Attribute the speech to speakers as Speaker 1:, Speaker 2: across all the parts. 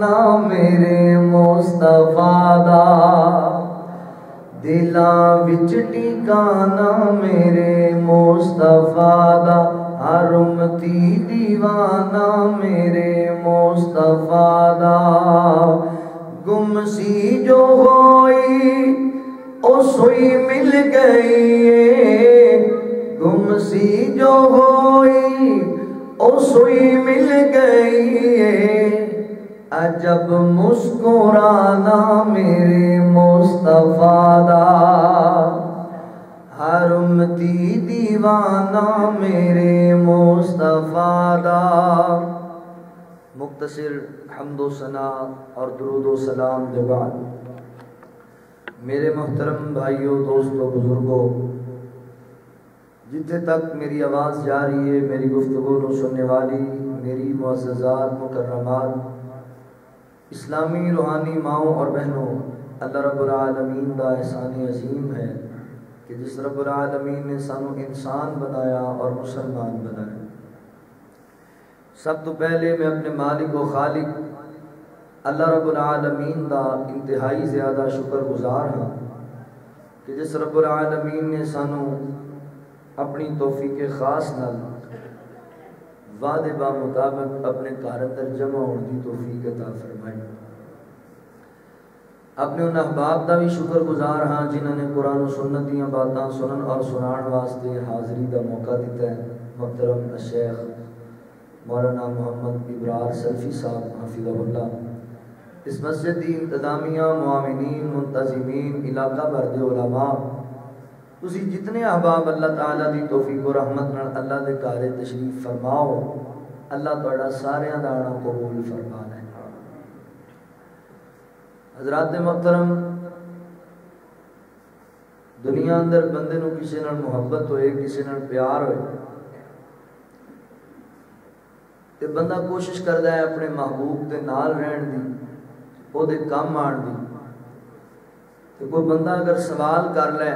Speaker 1: ना मेरे मुस्तफ़ा दिल बिच विच टिकाना मेरे मुस्तफ़ा हर उम्मती दीवाना मेरे मुस्तफादा गुम सी जो होई, ओ सुई मिल गई गुम सी जो होई, ओ सुई मिल गई अजब मुस्कुराना मेरे मुस्तफ़ा दा। हर उम्मती दीवाना मेरे मुस्तफ़ा दा। मुख्तसर हमदो सना और दरूद सलाम के बाद, मेरे मोहतरम भाइयों, दोस्तों, बुज़ुर्गों, जितने तक मेरी आवाज़ जा रही है, मेरी गुफ्तु सुनने वाली, मेरी मुआज़ात मुकर्रमात इस्लामी रूहानी माओ और बहनों, अल्लाह रबालमीन का एहसान अजीम है कि जिस रबालमीन ने सानू इंसान बनाया और मुसलमान बनाया। सब तो पहले मैं अपने मालिक व खालिक, अल्लाह रबालमीन का इंतहाई ज़्यादा शुक्र गुजार हाँ कि जिस रबालमीन ने सानू अपनी तोहफी के ख़ास नाल वादे बा मुताबिक अपने घर अंदर जमा होने की तोफीक अता फरमाई। अपने उन अहबाब का भी शुक्रगुजार हाँ जिन्होंने कुरान सुन्नत दियाँ बातें सुनन और सुनाण वास्ते हाज़री का मौका दिता है। मोहतरम शेख मौलाना मोहम्मद इब्रार सल्फी साहब हाफिज़ल्ला इस मस्जिद की इंतजामिया मामिन मुंतजिमीन, इलाका भर के उलमा ਤੁਸੀਂ ਜਿਤਨੇ ਅਹਬਾਬ ਅੱਲਾਹ ਤਾਲਾ ਦੀ ਤੌਫੀਕ ਔਰ ਰਹਿਮਤ ਨਾਲ ਅੱਲਾਹ ਦੇ ਘਰ ਤਸ਼ਰੀਫ ਫਰਮਾਓ ਅੱਲਾਹ ਤੁਹਾਡਾ ਸਾਰਿਆਂ ਦਾ ਆਣਾ ਕਬੂਲ ਫਰਮਾ ਲੈ ਹਜ਼ਰਤ ਮੁਹਤਰਮ ਦੁਨੀਆ ਅੰਦਰ ਬੰਦੇ ਨੂੰ ਕਿਸੇ ਨਾਲ ਮੁਹੱਬਤ ਹੋਏ ਕਿਸੇ ਨਾਲ ਪਿਆਰ ਹੋਏ ਤੇ ਬੰਦਾ ਕੋਸ਼ਿਸ਼ ਕਰਦਾ ਹੈ ਆਪਣੇ ਮਹਬੂਬ ਦੇ ਨਾਲ ਰਹਿਣ ਦੀ ਉਹਦੇ ਕੰਮ ਆਣ ਦੀ ਤੇ ਕੋਈ ਬੰਦਾ ਅਗਰ ਸਵਾਲ ਕਰ ਲੈ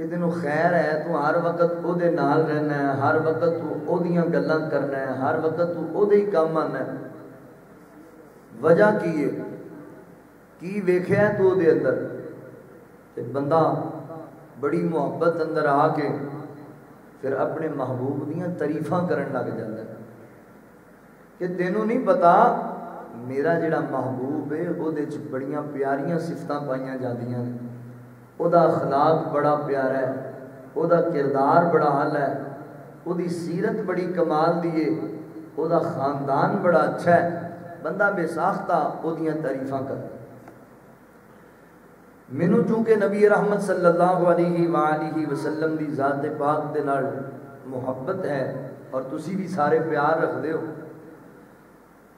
Speaker 1: कि तेन खैर है, तू हर वक्त वो रहना है, हर वक्त तू ओदियाँ गल करना है, हर वक्त तू ओ काम आना है। वजह की है? की वेख्या तू अंदर? बंदा बड़ी मुहब्बत अंदर आके फिर अपने महबूब दरीफा तारीफा कर लग जाता है। कि तेनों नहीं पता, मेरा जोड़ा महबूब है वो बड़िया प्यारिया सिफत पाई जा अखलाक बड़ा प्यारा है किरदार बड़ा हल है वोरी सीरत बड़ी कमाल दिए खानदान बड़ा अच्छा है, बंदा बेसाखता वोदिया तारीफा कर। मैनू चूँकि नबी रहमत सल्लल्लाहु अलैहि वाली वसलम की जात पाक के मुहब्बत है और तुम भी सारे प्यार रखते हो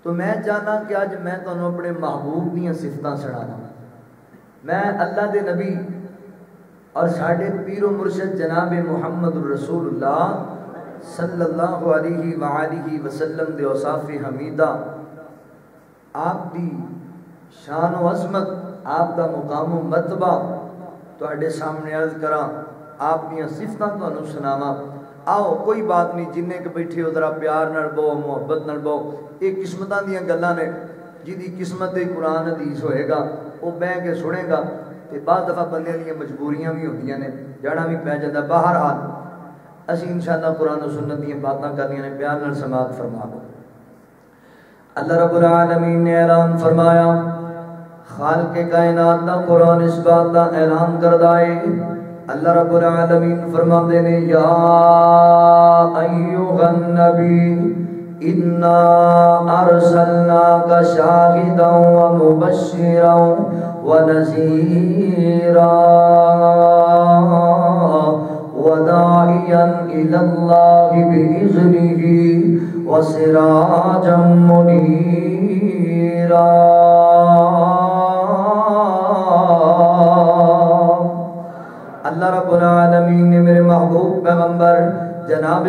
Speaker 1: तो मैं चाहना कि अज मैं तुम्हें अपने महबूब दिया सिफत सुना मैं अल्लाह दे नबी और साढ़े पीरो मुर्शद जनाब मुहम्मद रसूलुल्लाह सल्लल्लाहु अलैहि वालिहि वसल्लम दे औसाफ हमीदा आप दी शान व अजमत आप दा मुकाम मतबा ਤੁਹਾਡੇ सामने अर्ज करा आप ਦੀਆਂ ਸਿਫਤਾਂ ਤੁਹਾਨੂੰ ਸੁਣਾਵਾਂ ਆਓ ਕੋਈ ਬਾਤ ਨਹੀਂ ਜਿੰਨੇ ਕ ਬੈਠੇ ਉਧਰ ਪਿਆਰ ਨਾਲ ਬੋ ਮੁਹੱਬਤ ਨਾਲ ਬੋ ਇਹ ਕਿਸਮਤਾਂ ਦੀਆਂ ਗੱਲਾਂ ਨੇ ਜਿਹਦੀ ਕਿਸਮਤ ਤੇ ਕੁਰਾਨ ਹਦੀਸ ਹੋਏਗਾ ਉਹ ਬਹਿ ਕੇ ਸੁਣੇਗਾ ਤੇ ਬਾਅਦ ਦਫਾ ਬੰਦਿਆਂ ਦੀਆਂ ਮਜਬੂਰੀਆਂ ਵੀ ਹੁੰਦੀਆਂ ਨੇ ਜਾਣਾ ਵੀ ਪੈ ਜਾਂਦਾ ਬਾਹਰ ਹਾਲ ਅਸੀਂ ਇਨਸ਼ਾਅੱਲਾ ਕੁਰਾਨ ਸੁਨਨਤ ਦੀਆਂ ਬਾਤਾਂ ਕਰਨੀਆਂ ਨੇ ਪਿਆਰ ਨਾਲ ਸਮਾਤ ਫਰਮਾ ਲਓ अल्लाह रब्बुल आलमीन ने ऐलान फरमाया खाल के कायनात का कुरान इस बात का ऐलान करदा है अल्लाह रब्बुल आलमीन फरमाते ने या अय्युहन नबी इन्ना अरसलनाका शाहिदन व मुबश्शिरन व नज़ीरा व दाइयन इलल्लाहि बिइज़निहि व सिराजम मुनीरा अल्लाह रब्बुल आलमीन ने मेरे महबूब पैगंबर जनाब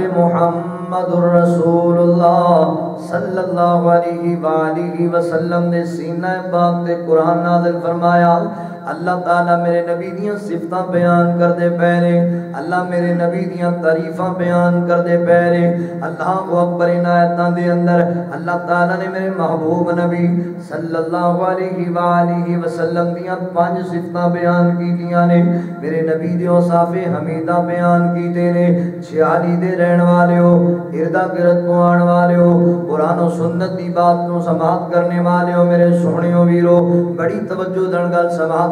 Speaker 1: मोहम्मद सल्लल्लाहु अलैहि वसल्लम ने सीना पाक ते कुरान नाज़िल फरमाया अल्लाह ताला मेरे नबी दियाँ सिफतां बयान करदे पै ने अल्लाह मेरे नबी दियाँ तारीफां बयान करदे पै ने अल्लाह को अकबर इनायतां दे अंदर अल्लाह ताला ने मेरे महबूब नबी सल्लल्लाहु अलैहि वसल्लम दियाँ पाँच सिफतां बयान कीतियाँ ने, मेरे नबी दे औसाफे हमीदा बयान कीते ने 46 दे रहन वाले हो इर्दा गिरद को आने वाले हो कुरान सुन्नत दी बात को समाप्त करने वाले हो मेरे सोहणियो वीरो, बड़ी तवज्जो दल गल समाप्त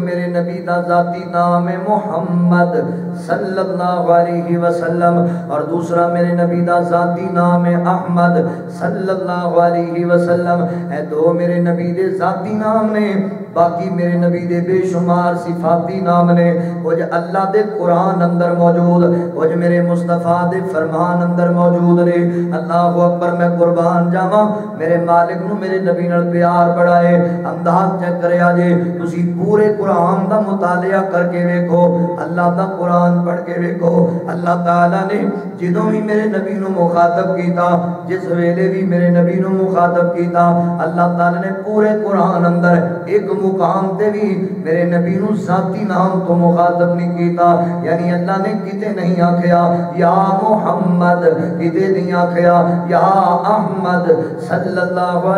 Speaker 1: मेरे नबी का जाती नाम है मोहम्मद सल्लल्लाहु अलैहि वसल्लम। और दूसरा मेरे नबी का जाती नाम है अहमद सल्लल्लाहु अलैहि वसल्लम। ए दो मेरे नबी के जाती नाम ने बाकी मेरे नबी दे बेशुमार सिफाती नाम ने, कुछ अल्लाह दे कुरान अंदर मौजूद, कुछ मेरे मुस्तफ़ा दे फरमान अंदर मौजूद ने। अल्लाह अकबर, मैं कुर्बान जावा, मेरे मालिक नु मेरे नबी नाल प्यार है अंदाज चेक करया जे तुसी पूरे कुरान दा मुतालिया करके देखो अल्लाह दा कुरान पढ़ के देखो अल्लाह ताला ने जिदों भी मेरे नबी नु मुखातब कीता, जिस वेले भी मेरे नबी नु मुखातब कीता, अल्लाह ताला ने पूरे कुरान अंदर एक मुकाम ते भी मेरे नबी नु जाती नाम तो मुखातब नहीं कीता। यानी अल्लाह ने किते नहीं आखया, या मोहम्मद, किते नहीं आखया, या अहमद सल्लल्लाहु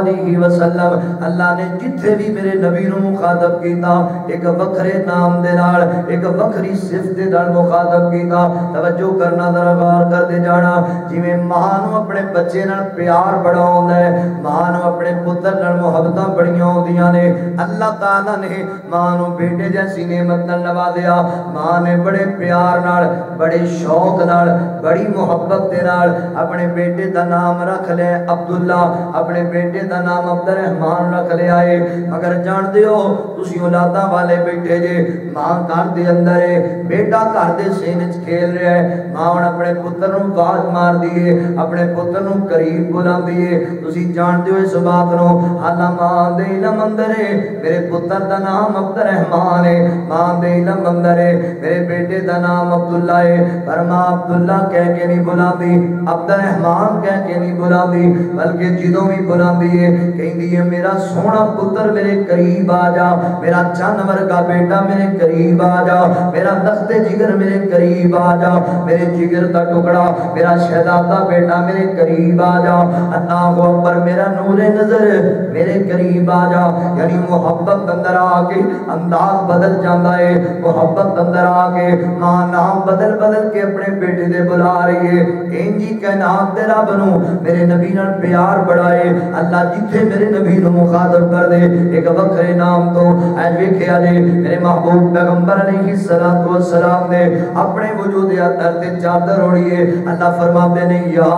Speaker 1: अल्लाह ने जिथे भी मेरे नबी मुखातब कीता, एक वखरे नाम नाल, एक वखरी सिफत दे मुखातब कीता। तवज्जो करना, जरा गौर करते जाना। जिवें माँ अपने बच्चे प्यार बड़ा होंदा है माँ अपने पुत्र मुहब्बतां बड़ियाँ होंदियाँ ने। अल्लाह ताला ने माँ नु बेटे जैसी नेमत नाल नवाजिया माँ ने बड़े प्यार नाल, बड़े शौक नाल, बड़ी मोहब्बत दे नाल अपने बेटे दा नाम रख लिया अब्दुल्ला अपने बेटे दा नाम अब्दुल रहमान रख लिया है। अगर जानते हो, तुसी औलादा वाले बैठे जे, माँ घर दे अंदर है, बेटा घर दे सीने च खेल रहा है। माँ अपने पुत्र आवाज़ मार दी है अपने पुत्र करीब बुलांदी है तुसी जानते हो इस बात नु? हाला माँ दे इलम अंदर है मेरे पुत्र का नाम अब्दुल रहमान है, माँ दे इलम अंदर है, मेरे बेटे का नाम अब्दुल्ला है, पर माँ अब्दुल्ला कह के नहीं बुलाती अब्दुल रहमान कह के नहीं बुलाती बल्कि जिदों भी बुलाती है कहती है, मेरा सोना पुत्र मेरे करीब आ जा, मेरा जानवर का बेटा मेरे करीब आ जा, मेरा दस्ते जिगर मेरे करीब आ जा, मेरे जिगर का टुकड़ा, मेरा शहजादा बेटा मेरे करीब आ जा, अल्लाह अकबर, मेरा नूरे नज़र मेरे करीब आ जा। यानी मोहब्बत अंदर आके अंदाज बदल जाता है मोहब्बत अंदर आके माँ नाम बदल बदल के अपने बेटे दे बुला रही है इंजी कहनात दे रब नु मेरे नबी नाल प्यार बढ़ाए अल्लाह जिथे मेरे नबी नु मुखातब कर दे एक वखरे नाम तो ऐ वेखिया जे मेरे महबूब पैगंबर अलैहि सलातो वसलाम ने अपने वजूद अतर ते चादर ओढ़ी है अल्लाह फरमाते ने या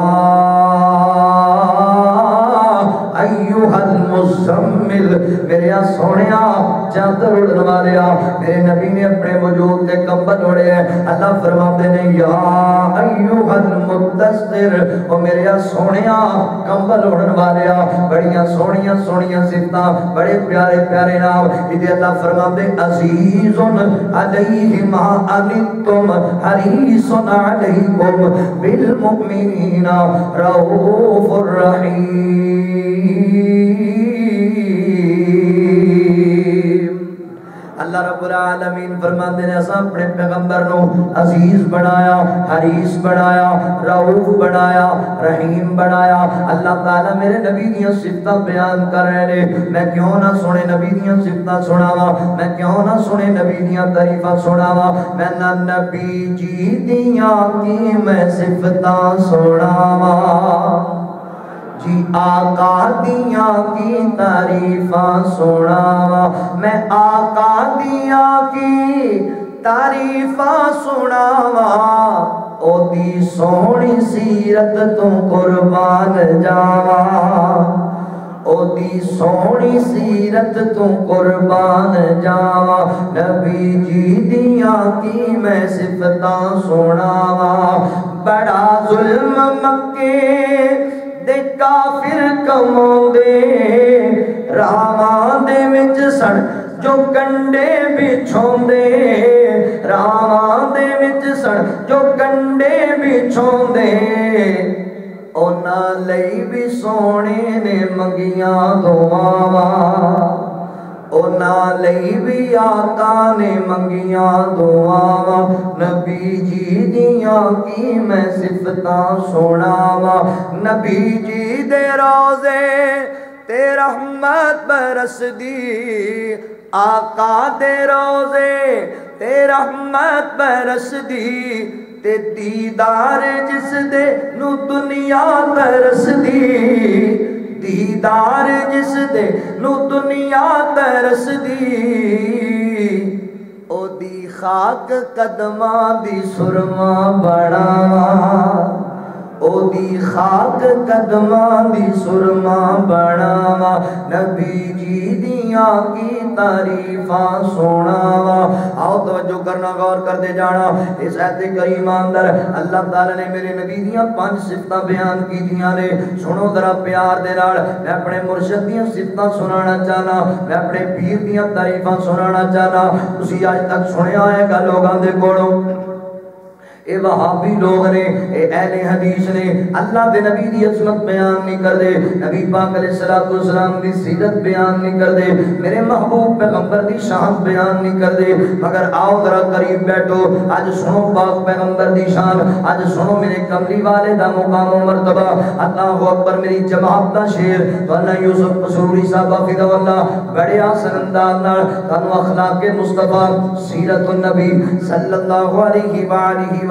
Speaker 1: चादर उड़न नबी ने अपने ने सोहणिया, कंबल सिफतां, बड़े प्यारे प्यारे नाम। इदे अल्लाह फरमाते, अजीजुन अलैहि मा अनितुम, हरीसुन अलैकुम, बिल मुमिनीना रऊफुर रहीम। अल्लाह रब्बुल आलमीन ने अज़ीज़ बनाया अल्लाह ताला नबी दी सिफतां बयान कर रहे मैं क्यों ना सुने नबी दी सिफतां सुनावा? मैं क्यों ना सुने नबी दी तारीफां सुनावा? जी दियाँ की मैं सिफतां सुनावा? जी आका दिया की तारीफा सुनावा। मैं आका दिया की तारीफा सुनावा। ओदी सोहनी सीरत तू कुर्बान जावा। ओदी सोहनी सीरत तू कुर्बान जावा। नबी जी दिया की मैं सिफता सुनावा। बड़ा जुल्म मक्के ਦੇ ਕਾਫਿਰ ਕਮਾਉਂਦੇ, ਰਾਵਾਂ ਦੇ ਵਿੱਚ ਸਣ ਜੋ ਕੰਡੇ ਵਿਛਾਉਂਦੇ, ਰਾਵਾਂ ਦੇ ਵਿੱਚ ਸਣ ਜੋ ਕੰਡੇ ਵਿਛਾਉਂਦੇ। ਉਹਨਾਂ ਲਈ ਵੀ ਸੋਹਣੇ ਨੇ ਮੰਗੀਆਂ ਦੁਆਵਾਂ ਉਹਨਾਂ ਲਈ ਵੀ ਆਕਾ ਨੇ ਮੰਗੀਆਂ ਦੁਆਵਾਂ ਨਬੀ ਜੀ ਦੀਆਂ ਕੀ ਮੈਂ ਸਿਫਤਾਂ ਸੁਣਾਵਾਂ ਨਬੀ ਜੀ ਦੇ ਰੋਜ਼ੇ ਤੇ ਰਹਿਮਤ ਬਰਸਦੀ ਆਕਾ ਦੇ ਰੋਜ਼ੇ ਤੇ ਰਹਿਮਤ ਬਰਸਦੀ ਤੇ ਦੀਦਾਰ ਜਿਸ ਦੇ ਨੂੰ ਦੁਨੀਆ ਤਰਸਦੀ दीदार जिस दे नु दुनिया तरसदी ओदी खाक कदमा दी सुरमा बड़ा ओदी खाक कदमा दी सुरमा बड़ा नबी जी दिया की तारीफा सुनावा आओ तवज्जो करना गौर करते जाना इस ऐते करीमा अंदर अल्लाह ताला ने मेरे नबी दियाँ पाँच सिफतां बयान कीतियाँ ने सुनो जरा प्यार दे नाल मैं अपने मुर्शिद दियाँ सिफतां सुनाना चाहना मैं अपने पीर दियाँ तारीफां सुनाना चाहना तुसी अज तक सुनया है लोगां दे कोलों मेरे महबूब पैगंबर दी शान बयान नहीं कर दे, मगर आओ करीब बैठो, आज सुनो पाक पैगंबर दी शान, आज सुनो मेरे कमली वाले दा मुकाम अल्लाह अकबर मेरी दा शेर वल्ला यूसुफ कसूरी साहब बड़े आसन अंदाज मुस्तफ़ा सीरत नबी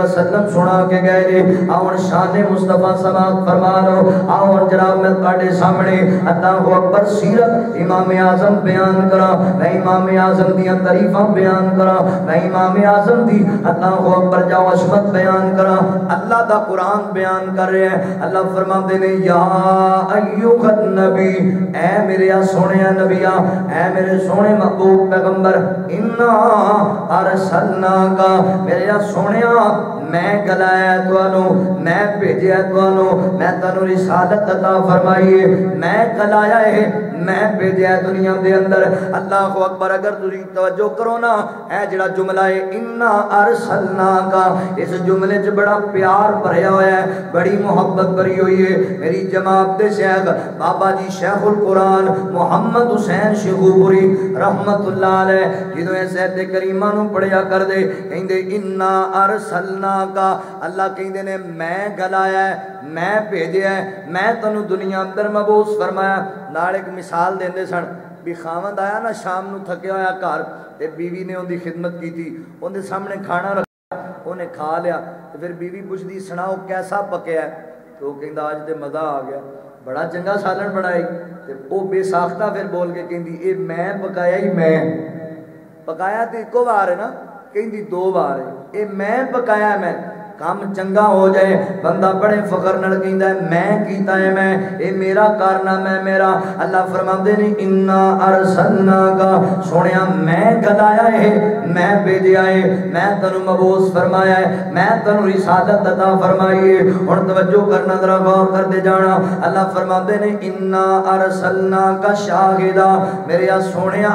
Speaker 1: वसल्लम सुना के गए ने आवन शान मुस्तफ़ा समात फरमा लो। आवन जनाब मैं काडे सामने अता अल्लाह अकबर सीरत इमाम आज़म बयान करा। मैं इमाम आज़म दियाँ तारीफा बयान करा। मैं इमाम आज़म दी अता अल्लाह अकबर जाओ अशमत बयान करा। अल्लाह दा कुरान बयान कर रहे हैं। अल्लाह फरमांदे ने, या अय्युहन नबी ए मेरे या सोने नबिया ए मेरे सोने महबूब पैगंबर, इन्ना अरसलना का मेरे या सोने मैं गलाया तो मैं भेजा तो मैं तुम रिशादत अता फरमाई मैं गलाया है मैं भेजा दुनिया के अंदर। अल्लाह को अकबर, अगर तुम तवजो करो ना है जरा जुमला है इन्ना अरसलना का इस जुमले च बड़ा प्यार भरया होया है बड़ी मुहब्बत भरी हुई है मेरी जमात के शेख, बाबा जी शेखुल कुरान, मुहम्मद हुसैन शेखूपुरी रहमत जो इस करीमा पढ़िया कर दे कहते इन्ना अरसलना का अल्लाह कहते ने मैं गलाया मैं भेजे मैं तेन दुनिया अंदर महबूस फरमाया नाल एक मिसाल देंदे सन भी खावंद आया ना शाम को थकया होया घर तो बीवी ने उनकी खिदमत की उनके सामने खाना रखा उन्हें खा लिया तो फिर बीवी पुछती सुनाओ कैसा पकया तो कहता अज तो मज़ा आ गया बड़ा चंगा सालन बनाई तो वह बेसाख्ता फिर बोल के कहती ये मैं पकाया ही मैं पकाया तो एको बार है ना कहती दो बार है ਇਹ ਮੈਂ ਬਕਾਇਆ ਮੈਂ ਕੰਮ ਚੰਗਾ ਹੋ ਜਾਏ ਬੰਦਾ ਬੜੇ ਫਖਰ ਨਾਲ ਕਹਿੰਦਾ ਮੈਂ ਕੀਤਾ ਹੈ ਮੈਂ ਇਹ ਮੇਰਾ ਕਾਰਨਾਮਾ ਹੈ ਮੇਰਾ ਅੱਲਾ ਫਰਮਾਉਂਦੇ ਨੇ ਇੰਨਾ ਅਰਸਲਨਾ ਕਾ ਸੋਹਣਿਆ ਮੈਂ ਗਦਾਇਆ ਹੈ ਮੈਂ ਭੇਜਿਆ ਹੈ ਮੈਂ ਤੈਨੂੰ ਮਬੂਸ ਫਰਮਾਇਆ ਹੈ ਮੈਂ ਤੈਨੂੰ ਰਿਸਾਲਤ ਅਤਾ ਫਰਮਾਈ ਹੈ ਹੁਣ ਤਵੱਜੋ ਕਰਨਾ ਜ਼ਰਾ ਗੌਰ ਕਰਦੇ ਜਾਣਾ ਅੱਲਾ ਫਰਮਾਉਂਦੇ ਨੇ ਇੰਨਾ ਅਰਸਲਨਾ ਕਾ ਸ਼ਾਹਿਦਾ ਮੇਰੇ ਆ ਸੋਹਣਿਆ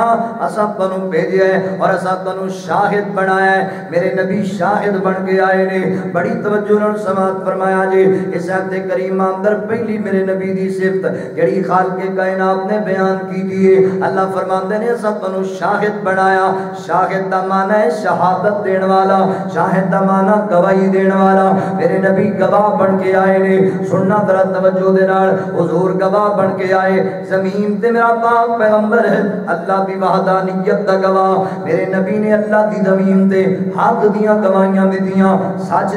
Speaker 1: ਅਸਾਂ ਤੈਨੂੰ ਭੇਜਿਆ ਹੈ ਔਰ ਅਸਾਂ ਤੈਨੂੰ ਸ਼ਾਹਿਦ ਬਣਾਇਆ ਹੈ ਮੇਰੇ ਨਬੀ ਸ਼ਾਹਿਦ ਬਣ ਕੇ ਆਏ ਨੇ बड़ी तवज्जो समात फरमाया जी। इस आयत करीम अंदर पहली मेरे नबी दी सिफत जड़ी खाल के कायनात ने बयान की थी अल्लाह फरमाते ने सब तनु शाहिद बनाया। शाहिद दा माना है शहादत देने वाला, शाहिद दा माना गवाही देने वाला। मेरे नबी गवाह बन के आए ने। सुनना जरा तवज्जो दे नाल, हुजूर गवाह बन के आए। ज़मीन ते मेरा पाक पैगंबर है, अल्लाह दी वहदानियत दा गवाह। मेरे नबी ने अल्लाह दी ज़मीन ते हक दियाँ गवाहियाँ दित्तियाँ सच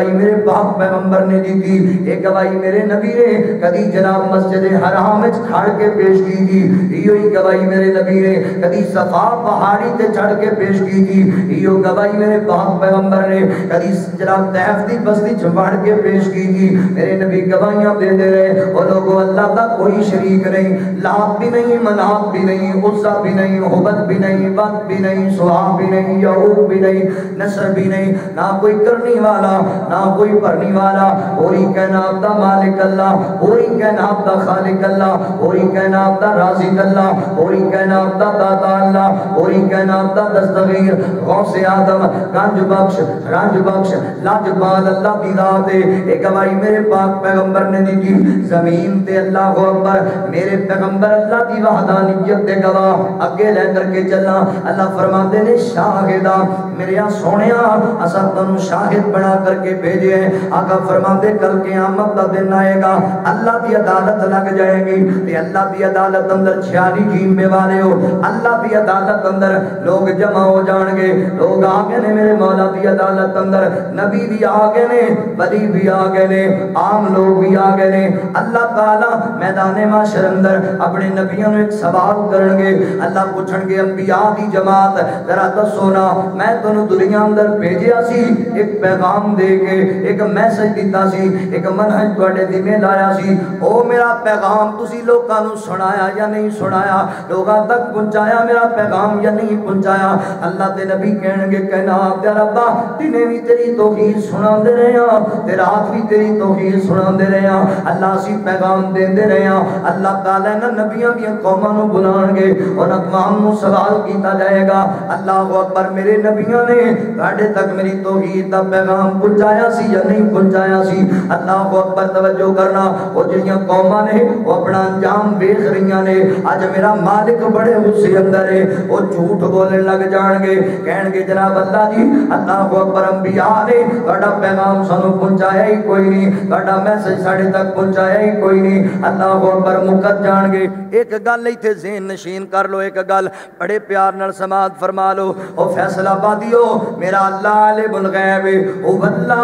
Speaker 1: गवाही मेरे पाक पैगंबर ने दी थी। एक गवाही मेरे नबी ने कदी जनाब मस्जिद हराम खड़ के पेश की थी। इयो ही गवाही मेरे नबी ने कदी सफ़ा पहाड़ी ते चढ़ के पेश की थी। इयो गवाही मेरे पाक पैगंबर ने कदी जनाब तैफ दी बस्ती चढ़ के पेश की थी। मेरे नबी गवाहियाँ देते रहे, और लोगों अल्लाह का कोई शरीक नहीं। लाभ भी नहीं मनाब भी नहीं, उस्सा भी नहीं हुबत भी नहीं बद भी नहीं, सुहाग भी नहीं यऊब भी नहीं, नसर भी नहीं, ना कोई करने वाला ना कोई भरने वाला पूरी कैनात दा मालिक अल्लाह पूरी कैनात दा खालिक अल्लाह पूरी कैनात दा राज़िक अल्लाह पूरी कैनात दा दाता अल्लाह पूरी कैनात दा दस्तगीर, गौसे आदम गंज बख्श, रंज बख्श लाजपाल अल्लाह की जात है। एक गवाही मेरे पाक पैगंबर ने दी थी ज़मीन ते अल्लाह अकबर, मेरे पैगंबर अल्लाह की वहदानियत दे गवाह अगे ले करके चलना। अल्लाह फरमाते ने शाहिदा मेरे सोनिया असा तनु शाहिद बना करके भेजे हैं। आका फरमाते, कल क़यामत का दिन आएगा। अल्लाह की अदालत लग जाएगी। ते अल्लाह की अदालत अंदर छियाली जीमे वाले हो। अल्लाह की अदालत अंदर लोग जमा हो जाएँगे। लोग आ गए ने, मेरे मौला की अदालत अंदर। नबी भी आ गए ने बली भी आ गए ने, आम लोग भी आ गए ने। अल्लाह ताला मैदान माशर अंदर अपने नबियों एक सवाल करेंगे। अल्लाह पूछणगे अंबिया की जमात, जरा दसो ना, मैं तेन दुनिया अंदर भेजा सी, एक पैगाम दे के एक मैसेज दिता सी एक मनहज ਤੁਹਾਡੇ ਦਿਮੇ ਲਾਇਆ ਸੀ ਉਹ ਮੇਰਾ ਪੈਗਾਮ ਤੁਸੀਂ ਲੋਕਾਂ ਨੂੰ ਸੁਣਾਇਆ ਜਾਂ ਨਹੀਂ ਸੁਣਾਇਆ ਲੋਕਾਂ ਤੱਕ ਪਹੁੰਚਾਇਆ ਮੇਰਾ ਪੈਗਾਮ ਜਾਂ ਨਹੀਂ ਪਹੁੰਚਾਇਆ ਅੱਲਾਹ ਤੇ ਨਬੀ ਕਹਿਣਗੇ ਕਹਿਣਾ ਤੇ ਰੱਬਾ ਦਿਨੇ ਵੀ ਤੇਰੀ ਤੌਹੀਦ ਸੁਣਾਉਂਦੇ ਰਹੇ ਆ ਤੇ ਰਾਤ ਵੀ ਤੇਰੀ ਤੌਹੀਦ ਸੁਣਾਉਂਦੇ ਰਹੇ ਆ ਅੱਲਾਹ ਅਸੀਂ ਪੈਗਾਮ ਦਿੰਦੇ ਰਹੇ ਆ ਅੱਲਾਹ ਤਾਲਾ ਇਹਨਾਂ ਨਬੀਆਂ ਦੀਆਂ ਕੌਮਾਂ ਨੂੰ ਬੁਲਾਣਗੇ ਉਹਨਾਂ ਤਮਾਮ ਨੂੰ ਸਵਾਲ ਕੀਤਾ ਜਾਏਗਾ ਅੱਲਾਹੁ ਅਕਬਰ ਮੇਰੇ ਨਬੀਆਂ ਨੇ ਤੁਹਾਡੇ ਤੱਕ ਮੇਰੀ ਤੌਹੀਦ ਦਾ ਪੈਗਾਮ पहुंचाया सी या नहीं पहुंचाया सी अल्लाह को अकबर तवज्जो करना वो जिहड़ियां कौमां ने वो अपना अंजाम देख रही ने अज मेरा मालिक बड़े गुस्से अंदर है वो झूठ बोलने लग जाएंगे कहणगे जनाब अल्लाह जी अल्लाह को अकबर अंबिया ने ਤੁਹਾਡਾ पैगाम सानू पहुंचाया ही कोई नहीं ਤੁਹਾਡਾ मैसेज साढ़े तक पहुंचाया ही कोई नहीं अल्लाह को अकबर मुकर जाएंगे एक गल इत्थे ज़हन नशीन कर लो एक गल बड़े प्यार नाल समाज फरमा लो ओ फैसला बादियो मेरा अल्लाह अले बुल गैब ओ वल्ला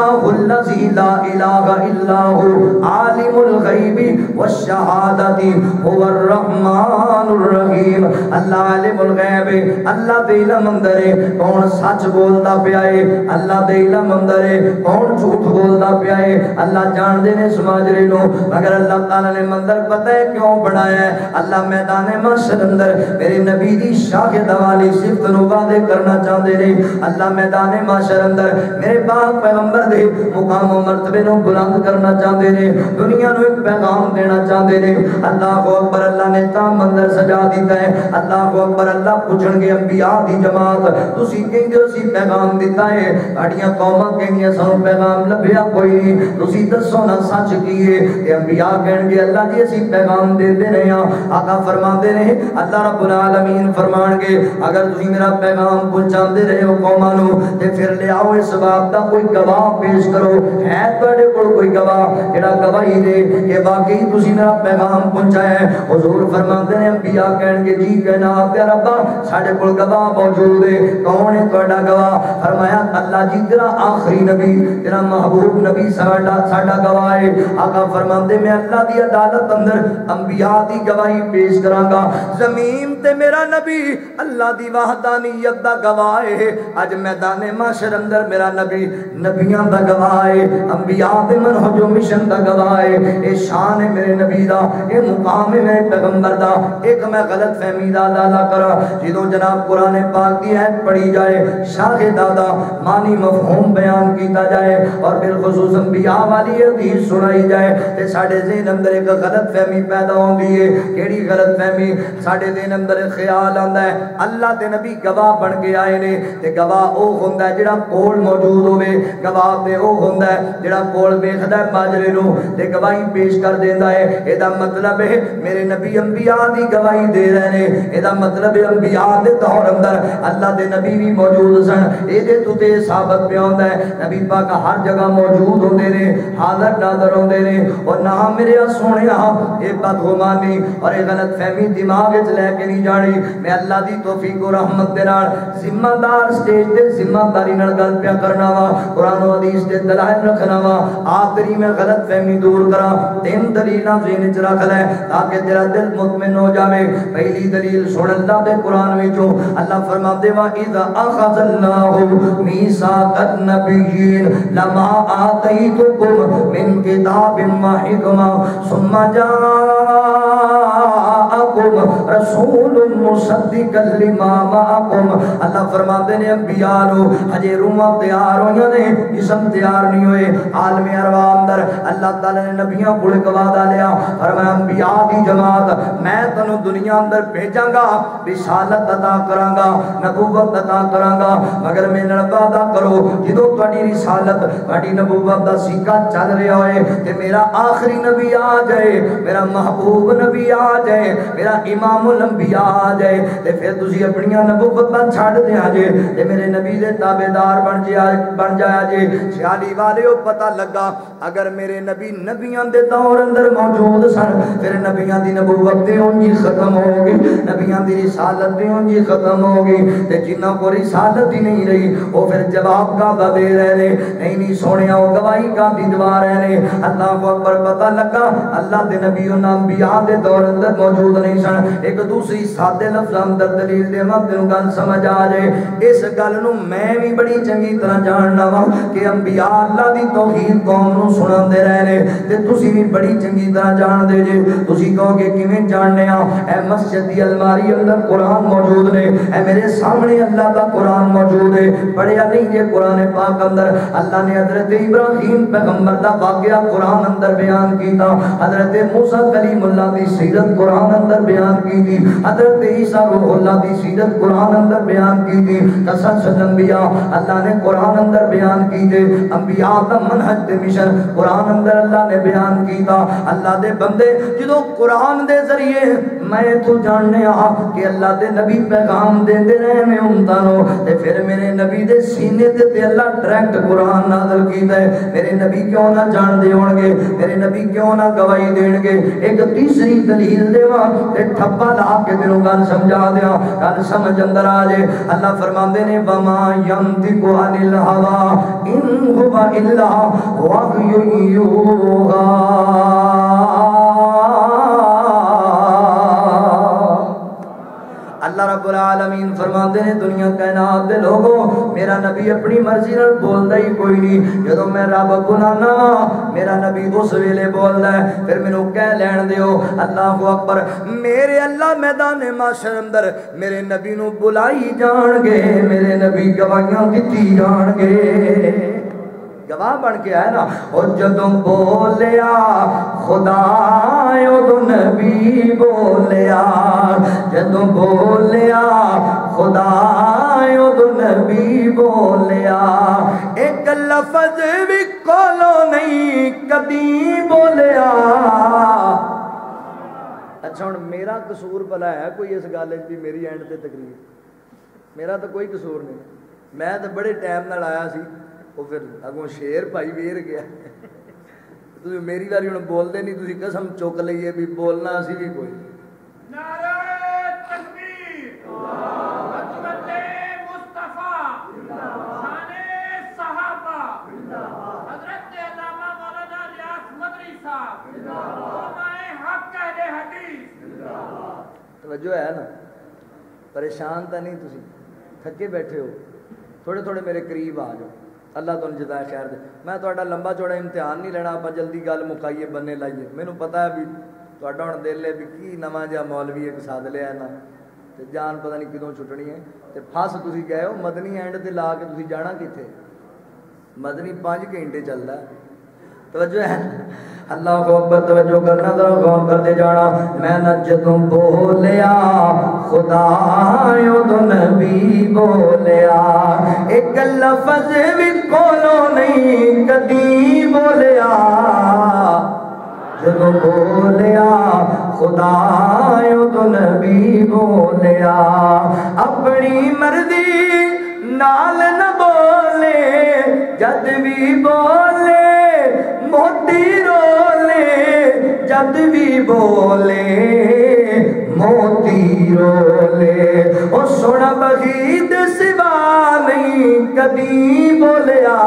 Speaker 1: अल्लाह क्यों बनाया अल्लाह मैदान मशर अंदर मेरे नबी करना चाहते मैदान अंदर मेरे पैगंबर दे मुकाम मर्तबे बुलंद करना चाहते ने दुनिया नु एक पैगाम देना चाहते ने अल्लाह को अकबर अल्लाह ने ता मंदिर सजा दिता है अल्लाह को अकबर अल्लाह पूछणगे अंबिया दी जमात तुसी कहंदे हो सी पैगाम दिता है साडियाँ कौमां कहंदियाँ सानू पैगाम लभया कोई नहीं तुसी दसो ना सच की है अंबिया कहणगे अल्लाह जी असि पैगाम देते रहे हाँ आका फरमाते ने अल्लाह रब्बुल आलमीन फरमाणगे अगर तुसी मेरा पैगाम पहुंचाते रहे हो कौमां फिर ले आओ इस बात दा कोई गवाह पेश करो। है तेरे को कोई गवाह जरा गवाही दे के वाकई तुम मेरा पैगाम पहुँचाया है? हजूर फरमाते हैं बिया कह के जी कहना रबा साढ़े को गवाह मौजूद है। कौन है थोड़ा गवाह? फरमाया, अल्लाह जी, तेरा आखिरी नबी, तेरा महबूब नबी साडा साडा गवाह है। आका फरमाते मैं अल्लाह की अदालत अंदर अंबिया की गवाही पेश करांगा। ज़मीन ते मेरा नबी, अल्लाह की वाहदानियत का गवाह है। अज मैदान माशर अंदर मेरा नबी, नबिया दा गवाह है अंबिया मिशन गवाह ए शान है मेरे नबी मुकाम है पैगंबर एक मैं गलत फहमी करा जनाब पाक की पढ़ी जाए दादा मानी मफहूम बयान किया जाए और बिलखुसूस अंबिया वाली सुनाई जाए ज़हन अंदर एक गलत फहमी पैदा है गलत फहमी अंदर ख्याल है अल्लाह नबी गवाह बन के आए ने गवाह कोल मौजूद होवे गवाह हुंदा है जेड़ा कोल वेखदा है नु ते गवाही पेश कर देंदा है एदा मतलब है मेरे नबी अंबिया दी गवाही दे रहे ने एदा मतलब है अंबिया दे दौर अंदर अल्लाह दे नबी भी मौजूद सन एदे तो साबित पे होंदा है नबी पाक हर जगह मौजूद होंदे ने हाजिर नादर होंदे ने और ना मेरे सोहणिया ए बदगुमानी और ए गलत फहमी दिमाग लेके नहीं जानी मैं अल्लाह दी तौफीक और रहमत जिम्मेदार स्टेज ते ज़िम्मेदारी गल पिया हदीस दे दलाइल रखना वा आखिरी में गलत फहमी दूर करा। तीन दलीलां ज़हन च रख ले, ताकि तेरा दिल मुतमिन हो जावे। पहली दलील सुन अल्लाह दे कुरान विचों। अल्लाह फरमाते वा इज़ अखज़ल्लाहु मीसाक़त नबिय्यीन, लमा आतैतुकुम मिन किताबिन व हिकमा। सुम्मा जाअकुम रसूलुन मुसद्दिक़न लिमा माअकुम अल्लाह फरमाते ने अंबिया नो हजे रूहां तैयार होइयाँ ने जिसम तैयार नहीं हुए। आलम अरबा अंदर अल्लाह तला ने नबियाँ कोले गवा डालिया। और मैं अंबिया की जमात, मैं तेन दुनिया अंदर भेजागा विशालत अदा करांगा नबूबत अदा करांगा, मगर मेरे रब वादा करो जो थी रिसालत तुम्हारी नबूवत दा सिक्का चल रहा है तो मेरा आखिरी नबी आ जाए, मेरा महबूब नबी आ जाए, मेरा इमाम लंबी आ जाए तो फिर तुम अपन नबूबत छड़ दिया जे, ते मेरे नबी के ताबेदार बन जाया बन जाया जे जाली वाले पता लगा, अगर मेरे नबी नबियाँ के दौर अंदर मौजूद सन, फिर नबिया की नबूबत उंजी खत्म हो गई नबिया की रिसालत उंजी खत्म हो गई तो जिन्हों को रिसालत ही नहीं रही वो फिर जवाब का दे रहे ने, नहीं नहीं सोने वो गवाही का दवा रहे ने, अल्लाह को अकबर पता लगा, अल्लाह के नबी उन्होंने ब्याह के दौर अंदर मौजूद नहीं सन, एक दूसरी सादे लफ्ज अंदर दलील देव तेन गल समझ आ जाए, इस गल मैं भी बड़ी चंकी तरह जानना वा कि अंबिया अल्लाह दी तौहीद कौम रहे ने ते तुसी भी बड़ी तरह जानदे जे जानने ए मस्जिद अलमारी अंदर कुरान मौजूद ने ए मेरे सामने अल्लाह का कुरान मौजूद है पढ़िया नहीं जे कुरान पाक अंदर अल्लाह ने हज़रत इब्राहिम पैगंबर दा वाकया कुरान अंदर बयान कीता हज़रत मूसा दी सीरत कुरान अंदर बयान की थी हज़रत ईसा दी सीरत कुरान अंदर बयान की थी अल्लाह ने कुरान अंदर बयान की थे अंबिया दा मनहज मिशन। कुरान अंदर अल्लाह ने बयान कीता। अल्लाह दे बंदे ਜਦੋਂ कुरान दे ज़रिए, मैं जानने कि अल्लाह दे नबी पैगाम देंदे रहे फिर मेरे नबी दे सीने अल्लाह डायरेक्ट कुरान है। मेरे नबी क्यों ना मेरे नबी क्यों ना गवाही एक तीसरी दलील देवा ठप्पा ला के तेनों गल समझा दिया गल समझ अंदर आ जाए। अल्लाह फरमाते ने हवा, इन हुवा इल्ला वहयु यूहा अल्लाह रब्बुल आलमीन फरमाते ने दुनिया कायनात दे लोगो, मेरा नबी अपनी मर्ज़ी नाल बोलदा कोई नहीं। जदों मैं रब बुलाना मेरा नबी उस वेले बोलदा फिर मेनू कह लैन दियो अल्लाह को अकबर, मेरे अल्लाह मैदान माशर अंदर, मेरे नबी नु बुलाई जाणगे, मेरे नबी गवाहियाँ दित्ती जाणगे। गवाह बन के आया ना, और जदों बोलिया खुदा उदो नबी बोलिया जदों बोलिया खुदा उदो नबी बोलिया। एक लफज भी कोलो नहीं, कदी बोलिया। अच्छा हूँ मेरा कसूर भला है, कोई इस गल भी मेरी एंड से तकलीफ़ मेरा तो कोई कसूर नहीं। मैं तो बड़े टाइम नाल आया सी। ਉਹ ਫਿਰ ਅਗੋਂ ਸ਼ੇਰ ਭਾਈ ਵੇਰ ਗਿਆ ਤੁਸੀਂ ਮੇਰੀ ਵਾਰੀ ਹੁਣ ਬੋਲਦੇ ਨਹੀਂ ਤੁਸੀਂ ਕਸਮ ਚੁੱਕ ਲਈਏ ਵੀ ਬੋਲਣਾ ਅਸੀਂ ਵੀ ਕੋਈ
Speaker 2: नारे तकबीर अजमते मुस्तफा शाने सहाबा हजरत अल्लामा मौलाना रियाज मदरी साहब उलमाए हक कहले हदीस
Speaker 1: अल्लाह तुम जदाय खैर दे। मैं तो लंबा चौड़ा इम्तिहान नहीं लेना आप जल्दी गल मुकाइए बन्ने लाइए मैंने पता है भी थोड़ा हम दिल है भी की नवा जहा मौलवी एक साध लिया ना तो जान पता नहीं कितों छुट्टनी है। तो फस तुम गए हो, मदनी एंड से ला के तुम जाना कितने मदनी पाँच घंटे चलता तो जो है अल्लाह को अकबर तवज्जो करना, जरा गौर करते जाना। मैं न जदों बोलिया, खुदा तो नबी बोलिया। एक लफज भी कोलो नहीं कदी बोलिया। जदों बोलिया, खुदा तो नबी बोलिया। अपनी मर्ज़ी नाल न बोले जद भी बोले मोती रोले जद भी बोले मोती रोले ओ सुन बगीद सिवा नहीं कदी बोलिया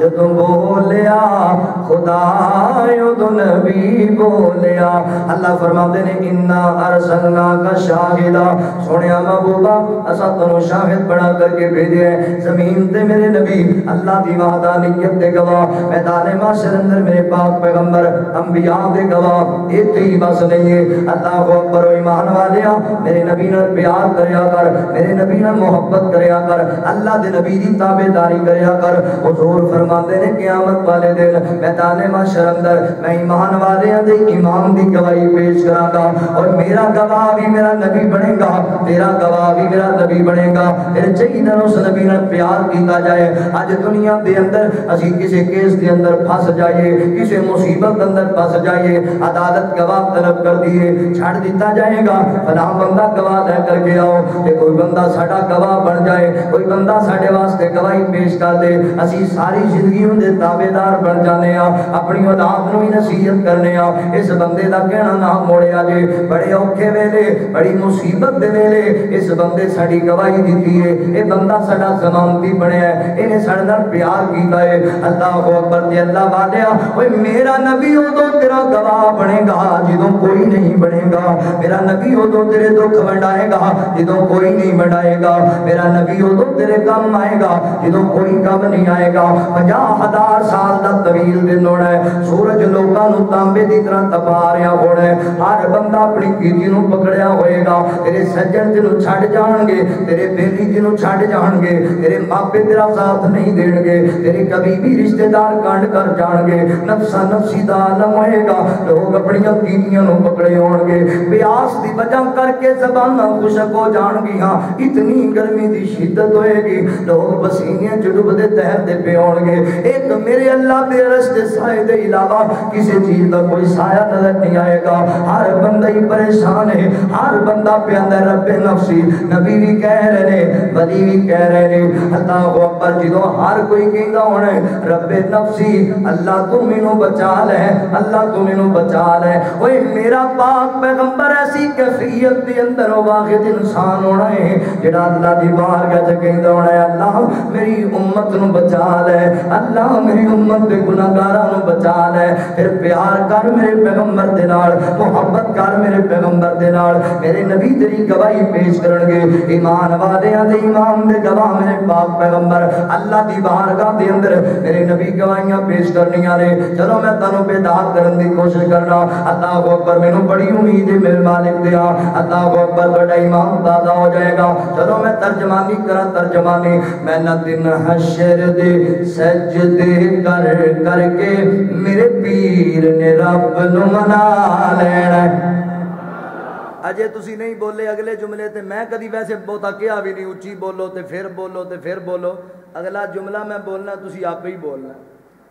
Speaker 1: जदों बोलिया खुदा नबी बोलिया। अल्लाह फरमाते ने, इन्ना अरसलना का शाहिदा। सुनिया महबूबा, असा तनु शाहिद बना करके भेजे है। ज़मीन ते मेरे नबी, अल्लाह दी वहदानियत दे गवाह। मैदान माशर अंदर मेरे पाक पैगंबर, अंबिया दे गवाह। इतने ही बस नहीं है। अल्लाह को अकबर ईमान वालिया, मेरे नबी नाल प्यार करया कर। मेरे नबी नाल मोहब्बत करया कर। अल्लाह दे नबी दी ताबेदारी करया कर। हुजूर फरमाते ने क्यामत वाले दिन मैदान माशर अंदर मैं ईमान वाले दे इमाम की गवाही पेश करांगा और मेरा गवाह भी मेरा नबी बनेगा, तेरा गवाह भी मेरा नबी बनेगा। तेरे चाहिए उस नबी ने प्यार किया जाए, आज दुनिया के अंदर असी किसी केस के अंदर फस जाइए किसी मुसीबत के अंदर फस जाइए अदालत गवाह तलब कर दिए, छड़ दिता जाएगा फला बंदा गवाह लै करके आओ तो कोई बंदा साडा गवाह बन जाए, कोई बंदा साढ़े वास्ते गवाही पेश कर दे, असी सारी ज़िंदगी उनके ताबेदार बन जाने अपनी औलाद को भी नसीहत करने इस बंदे का कहना ना मोड़िया जे, बड़े औखे वेले, बड़ी मुसीबत वेले, इस बंदे साड़ी गवाही दी है ये बंदा साड़ा जमानती बनया इन्हें साढ़े न प्यार किया है अल्लाह अकबर से अल्लाह वालिया मेरा नबी उदो तेरा गवाह बनेगा जो कोई नहीं बनेगा। मेरा नबी उदो तेरे दुख वंडाएगा जो कोई नहीं वंडाएगा। मेरा नबी उदो तेरे कम आएगा जो कोई कम नहीं आएगा। पंजा हज़ार साल का तवील दिन होना है सूरज लोगों तांबे की तरह तपा रहा होना है हर बंदा अपनी कीति पकड़िया होएगा तेरे सज्जन जी को छड़ जाएँगे तेरे बेली जी को छड़ जाएँगे तेरे मापे तेरा साथ नहीं देंगे तेरे कभी भी रिश्तेदार कांड कर जाएँगे नफसा नफसी का आलम होएगा लोग अपन की पकड़े आने ब्यास की वजह करके जबाना खुशक हो जाएगी इतनी गर्मी की शिद्दत होगी लोग पसीने चुटुब के तहत पे आने होगे एक मेरे अल्लाह के रस्ते साए के अलावा किसी चीज़ का कोई साया नज़र नहीं आएगा। हर बंदा ही परेशान है। हर बंदा पे अंदर रब्बे नफसी। नबी भी कह रहे ने, वली भी कह रहे ने। अल्लाह अकबर जो हर कोई कहता होना रब्बे नफसी, अल्लाह तू मैनू बचा ले, अल्लाह तू मैनू बचा ले। ओए, मेरा पाक पैगंबर ऐसी कैफियत के अंदर वाहिद इंसान होना है जेड़ा अल्लाह दी बारगाह च कहंदा होना है, अल्लाह मेरी उम्मत नु बचा ले। अल्लाह मेरी उम्मत दे गुनाहगारां बचा ले। फिर प्यार कर मेरे पैगंबर दे नाल, मोहब्बत कर मेरे पैगंबर दे नाल। मेरे नबी तेरी गवाही पेश करनगे। ईमान वालेयां दे ईमान दे गवाह मेरे पाक पैगंबर। अल्लाह दी बारगाह दे अंदर मेरे नबी गवाहियाँ पेश करनियाँ ने। चलो मैं तनु बेदार करन दी कोशिश करना। अल्लाह अकबर, मैनू बड़ी उम्मीद है, मेरे मालिक दे अल्लाह अकबर, बड़ा ईमान ताज़ा हो जाएगा। चलो मैं तर्जमानी करा तर्जमानी। मैं न दिन हशर दे सजदे कर करके मेरे पीर ने रब न मना लेना अजे तुसी नहीं बोले अगले जुमले ते मैं कभी वैसे बहुता क्या भी नहीं उची बोलो तो फिर बोलो तो फिर बोलो। अगला जुमला मैं बोलना, तुसी आप ही बोलना।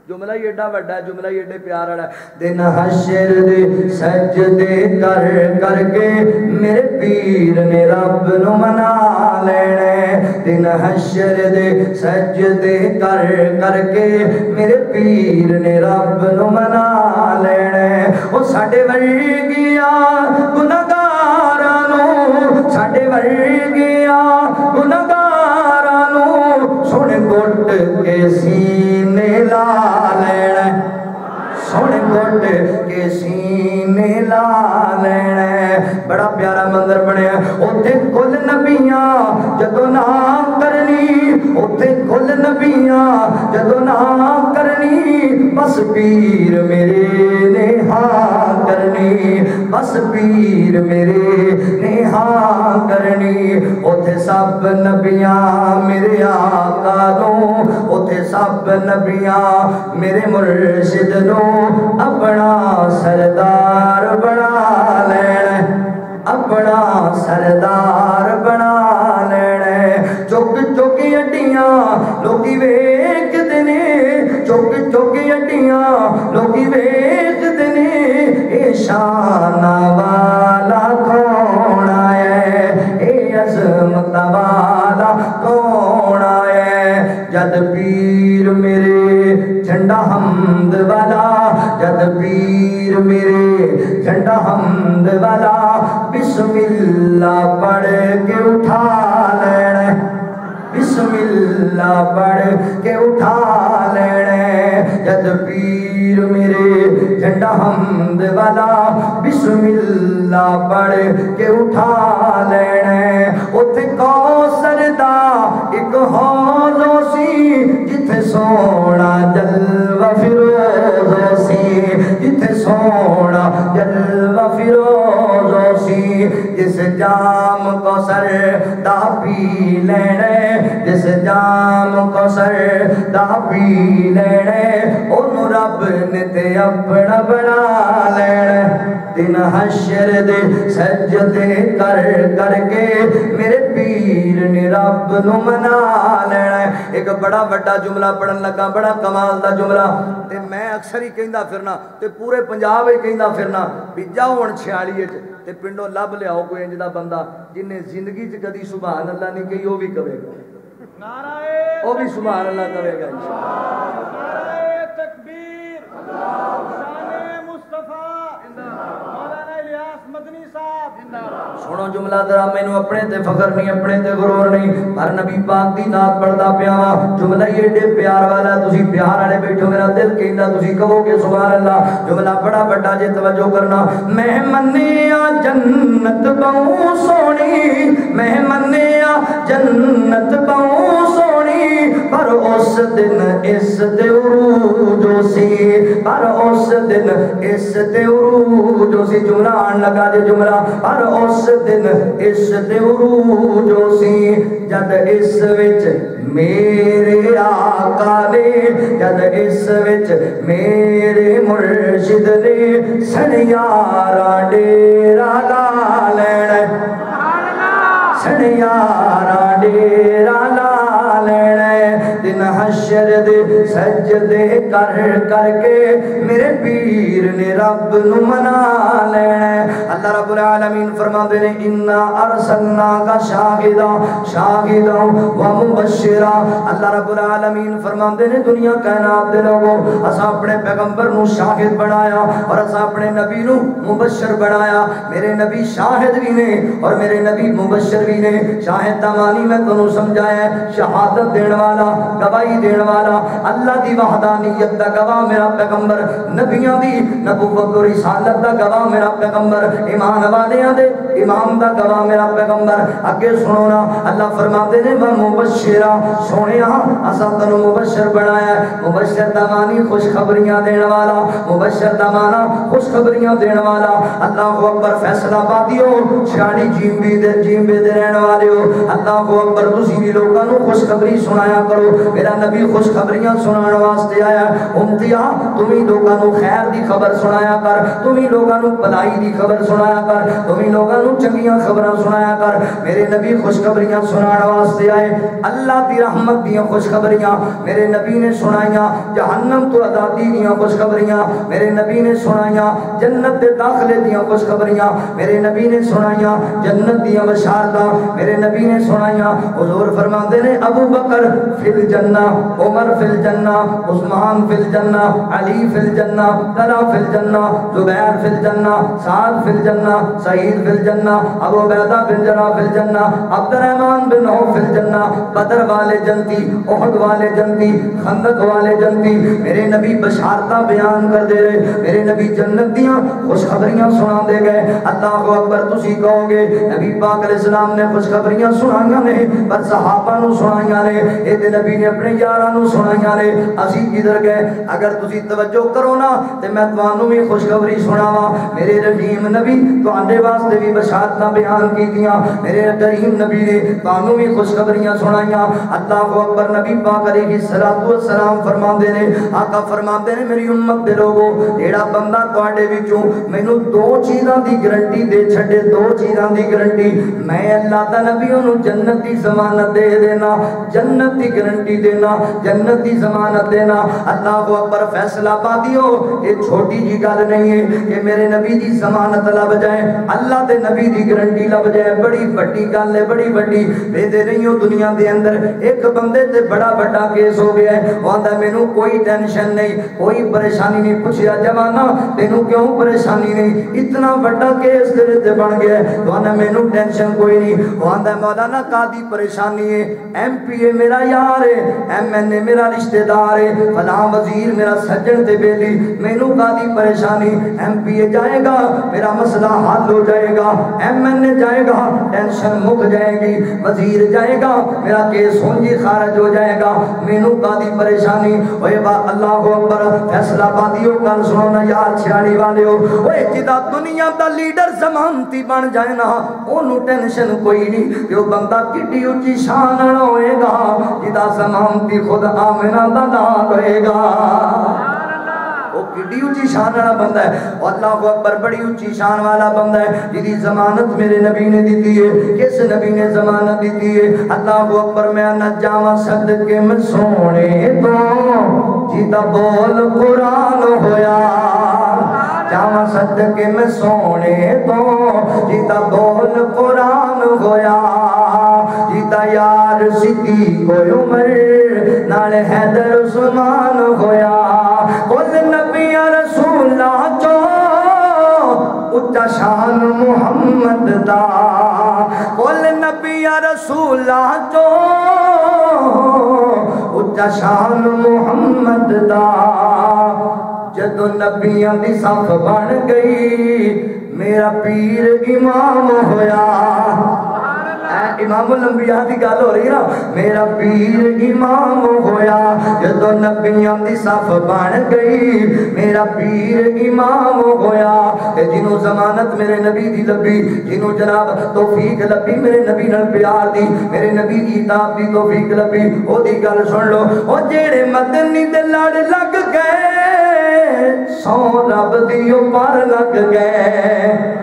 Speaker 1: जुमला ही एडा वड्डा जुमला ही एडे प्यार वाला दिन हशर दे सजदे कर करके मेरे पीर ने रब नु मना लेने दिन हशर दे सजदे कर करके मेरे पीर ने रब नु मना लेने ओ साडे वर्गिया गुनाहगारां नु साडे वर्गिया सीने ला बड़ा प्यारा मंदिर बने उल कुल नबिया जो ना करनी उल नबिया जो ना करनी, बस पीर मेरे ने हा करनी, बस पीर मेरे करनी उथे सब नबिया मेरे आकारों। उथे सब नबिया मेरे मुर्शिद नो अपना सरदार बना लैण अपना सरदार बना लैण चुक चुक अड्डिया लोग वेखते ने। चुक चुक अड्डिया लोग वेखते ने। शाना वाला कौन ए अजमत वाला कौन आया जद पीर मेरे झंडा हमद वाला जद पीर मेरे झंडा हमद वाला बिस्मिल्लाह पढ़ के उठा लेना बिस्मिल्लाह पढ़ के उठा लेने, जद पीर मेरे झंडा हमद वाला बिस्मिल्ला पढ़ के उठा लेने उथे कौसर दा, एक हौलो सी जिथे सोना ਜਿਸ ਜਾਮ ਕੋ ਸਰ ਦਾ ਪੀ ਲੈਣੇ, ਜਿਸ ਜਾਮ ਕੋ ਸਰ ਦਾ ਪੀ ਲੈਣੇ, ਉਹਨੂੰ ਰੱਬ ਨੇ ਤੇ ਆਪਣਾ ਬਣਾ ਲੈਣਾ। ਦਿਨ ਹਸ਼ਰ ਦੇ ਸਜਦੇ ਕਰ ਕਰਕੇ ਮੇਰੇ ਪੀਰ ਨੇ ਰੱਬ ਨੂੰ ਮਨਾ ਲੈਣਾ। ਇੱਕ ਬੜਾ ਵੱਡਾ ਜੁਮਲਾ ਪੜਨ ਲੱਗਾ, ਬੜਾ ਕਮਾਲ ਦਾ ਜੁਮਲਾ। ਤੇ ਮੈਂ ਅਕਸਰ ਹੀ ਕਹਿੰਦਾ ਫਿਰਨਾ, ਤੇ ਪੂਰੇ ਪੰਜਾਬ ਵਿੱਚ ਕਹਿੰਦਾ ਫਿਰਨਾ ਵੀ ਜਾ ਹੁਣ 46 ਚ। तो पिंडों लभ लियाओ कोई इंज का बंदा
Speaker 2: जिन्हें
Speaker 1: ज़िंदगी कभी सुभान अल्लाह नहीं
Speaker 2: कही भी कवेगा वह भी सुभान अल्लाह कवेगा
Speaker 1: सुनो जुमला जरा अपने ते नहीं अपने ते नहीं पर नबी पाक दी नात पिया जुमला ही एडे प्यार वाला तुसी प्यार वाले बैठो मेरा दिल कहंदा तुसी कहोगे सुभान अल्लाह जुमला बड़ा बड़ा जे तवज्जो करना मैं मन्निया जन्नत बहु सोनी मैं मन्निया जन्नत बहु पर उस दिन इस उरूजो सी पर उस दिन इस उरूजो सी। जुमला आन लगा जे जुमला। पर उस दिन इस उरूजो सी। जद इस विच मेरे आका ने जद इस विच मेरे मुर्शिद ने सनियारा डेरा ला लेना सनियारा डेरा ला सजदे कर, करके मेरे पीर ने रब नु मना लेना अल्लाह रब्बुल आलमीन फरमाते ने, इन्ना अरसलना का शाहिदा शाहिदा व मुबशरा अल्लाह रब्बुल आलमीन फरमाते ने, दुनिया कायनात दे लोगो, असा अपने पैगंबर नु शाहिद बनाया और असा अपने नबी नु मुबशर बनाया। मेरे नबी शाहिद भी ने और मेरे नबी मुबशर भी ने। शाहिद दा मानी मैं तन्नू समझाया शहादत देने वाला, गवाही देने वाला। अल्लाह दी वहदानियत दा गवाह मेरा पैगंबर, नबियाँ दी नबूवत और रिसालत दा गवाह मेरा पैगंबर, ईमान वालियाँ दे इमाम दा गवाह मेरा पैगंबर। अगे सुनो ना अल्लाह फरमाते ने व मुबशरा सोनिया असा तन्नू मुबशर बनाया है। मुबशर दा मानी खुशखबरियाँ देने वाला, मुबशर दा माना खुशखबरियाँ देने वाला। अल्लाह अकबर, फैसलाबादियो छियाड़ी जींबी दे, जींबे दे रहने वाले हो। अल्लाह अकबर, तुसी भी लोगों को खुशखबरी सुनाया करो। मेरा नबी खुशखबरियाँ सुनाने वास्ते आया उम्तिया तुम ही लोगों को खैर दी खबर सुनाया कर तुम ही लोगों को भलाई दी खबर सुनाया कर तुम ही लोगों को चंगियाँ खबरां सुनाया कर मेरे नबी खुशखबरियाँ सुनाने वास्ते आए अल्लाह दी रहमत दी खुशखबरियाँ मेरे नबी ने सुनाइयाँ जहन्नम तो आज़ादी दी खुशखबरियाँ मेरे नबी ने सुनाइयाँ जन्नत दे दाखले दी खुशखबरियाँ मेरे नबी ने सुनाइयाँ जन्नत दी बशारतां मेरे नबी ने सुनाइयाँ हुजूर फरमाते ने अबू बकर फिल जन्ना उमर फिल जन्ना उस्मान फिल जन्ना अली फिल जन्ना तला फिल जन्ना जुबैर फिल जन्ना साद फिल जन्ना सईद फिल जन्ना अबू बैदा बिन जरा फिल जन्ना अब्दुर्रहमान बिन औफ फिल जन्ना बदर वाले जन्नती उहद वाले जन्नती खंदक वाले जन्नती मेरे नबी बशारता बयान कर दे रहे, मेरे नबी जन्नत दियाँ खुशखबरियाँ सुना दे गए, अल्लाह अकबर तुसी कहोगे, नबी पाक अलैहि सलाम ने खुशखबरियाँ सुनाइयाँ ने, पर सहाबा नु सुनाइयाँ ने ए नबी ने अपने यारां सुनाइयाँ ने असि किधर गए अगर तुम तवज्जो करो ना तो मैं तुम्हें भी खुशखबरी सुनावा मेरे रहीम नबी थोड़े वास्ते भी बशारत बयान की मेरे करीम नबी ने तहू भी खुशखबरियाँ सुनाइया अल्लाह को अकबर नबी पा करेगी सलातू सलाम फरमा ने आका फरमा ने मेरी उम्मत दे लोगो जेड़ा बंदा थोड़े बिचों मैनू दो चीज़ों की गरंटी दे छे दो चीज़ों की गरंटी मैं अल्लाह का नबी उन्होंने जन्नत की जमानत दे देना जन्नत की गरंटी देना जन्नत की जमानत देना। अल्लाह को अकबर, फैसला पा दियो ये छोटी जी गल नहीं है कि मेरे नबी की जमानत लब जाए, अल्लाह के नबी की गारंटी लब जाए। बड़ी बड़ी गल है, बड़ी बड़ी वेदे नहीं हो दुनिया के अंदर। एक बंदे ते बड़ा बड़ा केस हो गया है। वो आंदा, मेनू कोई टेंशन नहीं, कोई परेशानी नहीं। पूछया, जमाना, तेन क्यों परेशानी नहीं? इतना बड़ा केस तेरे ते बन गया है। तो मेनू टेंशन कोई नहीं। वो आंदा, मौलाना कादी परेशानी है। एम पी ए मेरा यार है। एमएनए मेरा रिश्तेदार है। फला वज़ीर मेरा सज्जन ते बेली। मेनू कादी परेशानी? एमपीए जाएगा, मेरा मसला हल हो जाएगा। एमएनए जाएगा टेंशन मुक जाएगी। वज़ीर जाएगा, मेरा केस होंजी खारिज हो जाएगा। मेनू कादी परेशानी? ओए बा, अल्लाह अकबर फैसला बादियो कल सुनो ना यार छियाड़ी वाले हो ओए, जिदा दुनिया दा लीडर जमानती बन जाए ना, ओनू टेंशन कोई नहीं वो बंदा किड्डी उच्ची शान होएगा। जिदा जमानती खुद आमिना दा ਨਾਮ होएगा वो किड्डी ऊँची शान वाला बंदा है और अल्लाह को अकबर बड़ी ऊँची शान वाला बंदा है जिदी जमानत मेरे नबी ने दी है किस नबी ने जमानत दी है अल्लाह को अकबर मैं न जावा सदके में सोने तो जिदा बोल कुरान होया। जावा सदके में सोने तो जिदा बोल कुरान होया जिदा यार सिद्धी कोई हैदर उस्मान होया कुल नबिया रसूला चो उच्चा शान मुहम्मद दा कुल नबिया रसूला चो उच्चा शान मुहम्मद दा जदों नबियाँ दी सफ बन गई इमाम लंबिया की गल हो रही ना? मेरा पीर इमाम होया। जदों नबियाँ दी सफ बन गई, मेरा पीर इमाम होया। जिन्हों जमानत मेरे नबी की लभी जिन्हों जनाब तौफीक लभी मेरे नबी नाल प्यार दी, मेरे नबी दी किताब दी तौफीक लभी ओदी गल सुन लो। ओ जेड़े मदनी दे लड़ लग गए सौ रब दी पर लग गए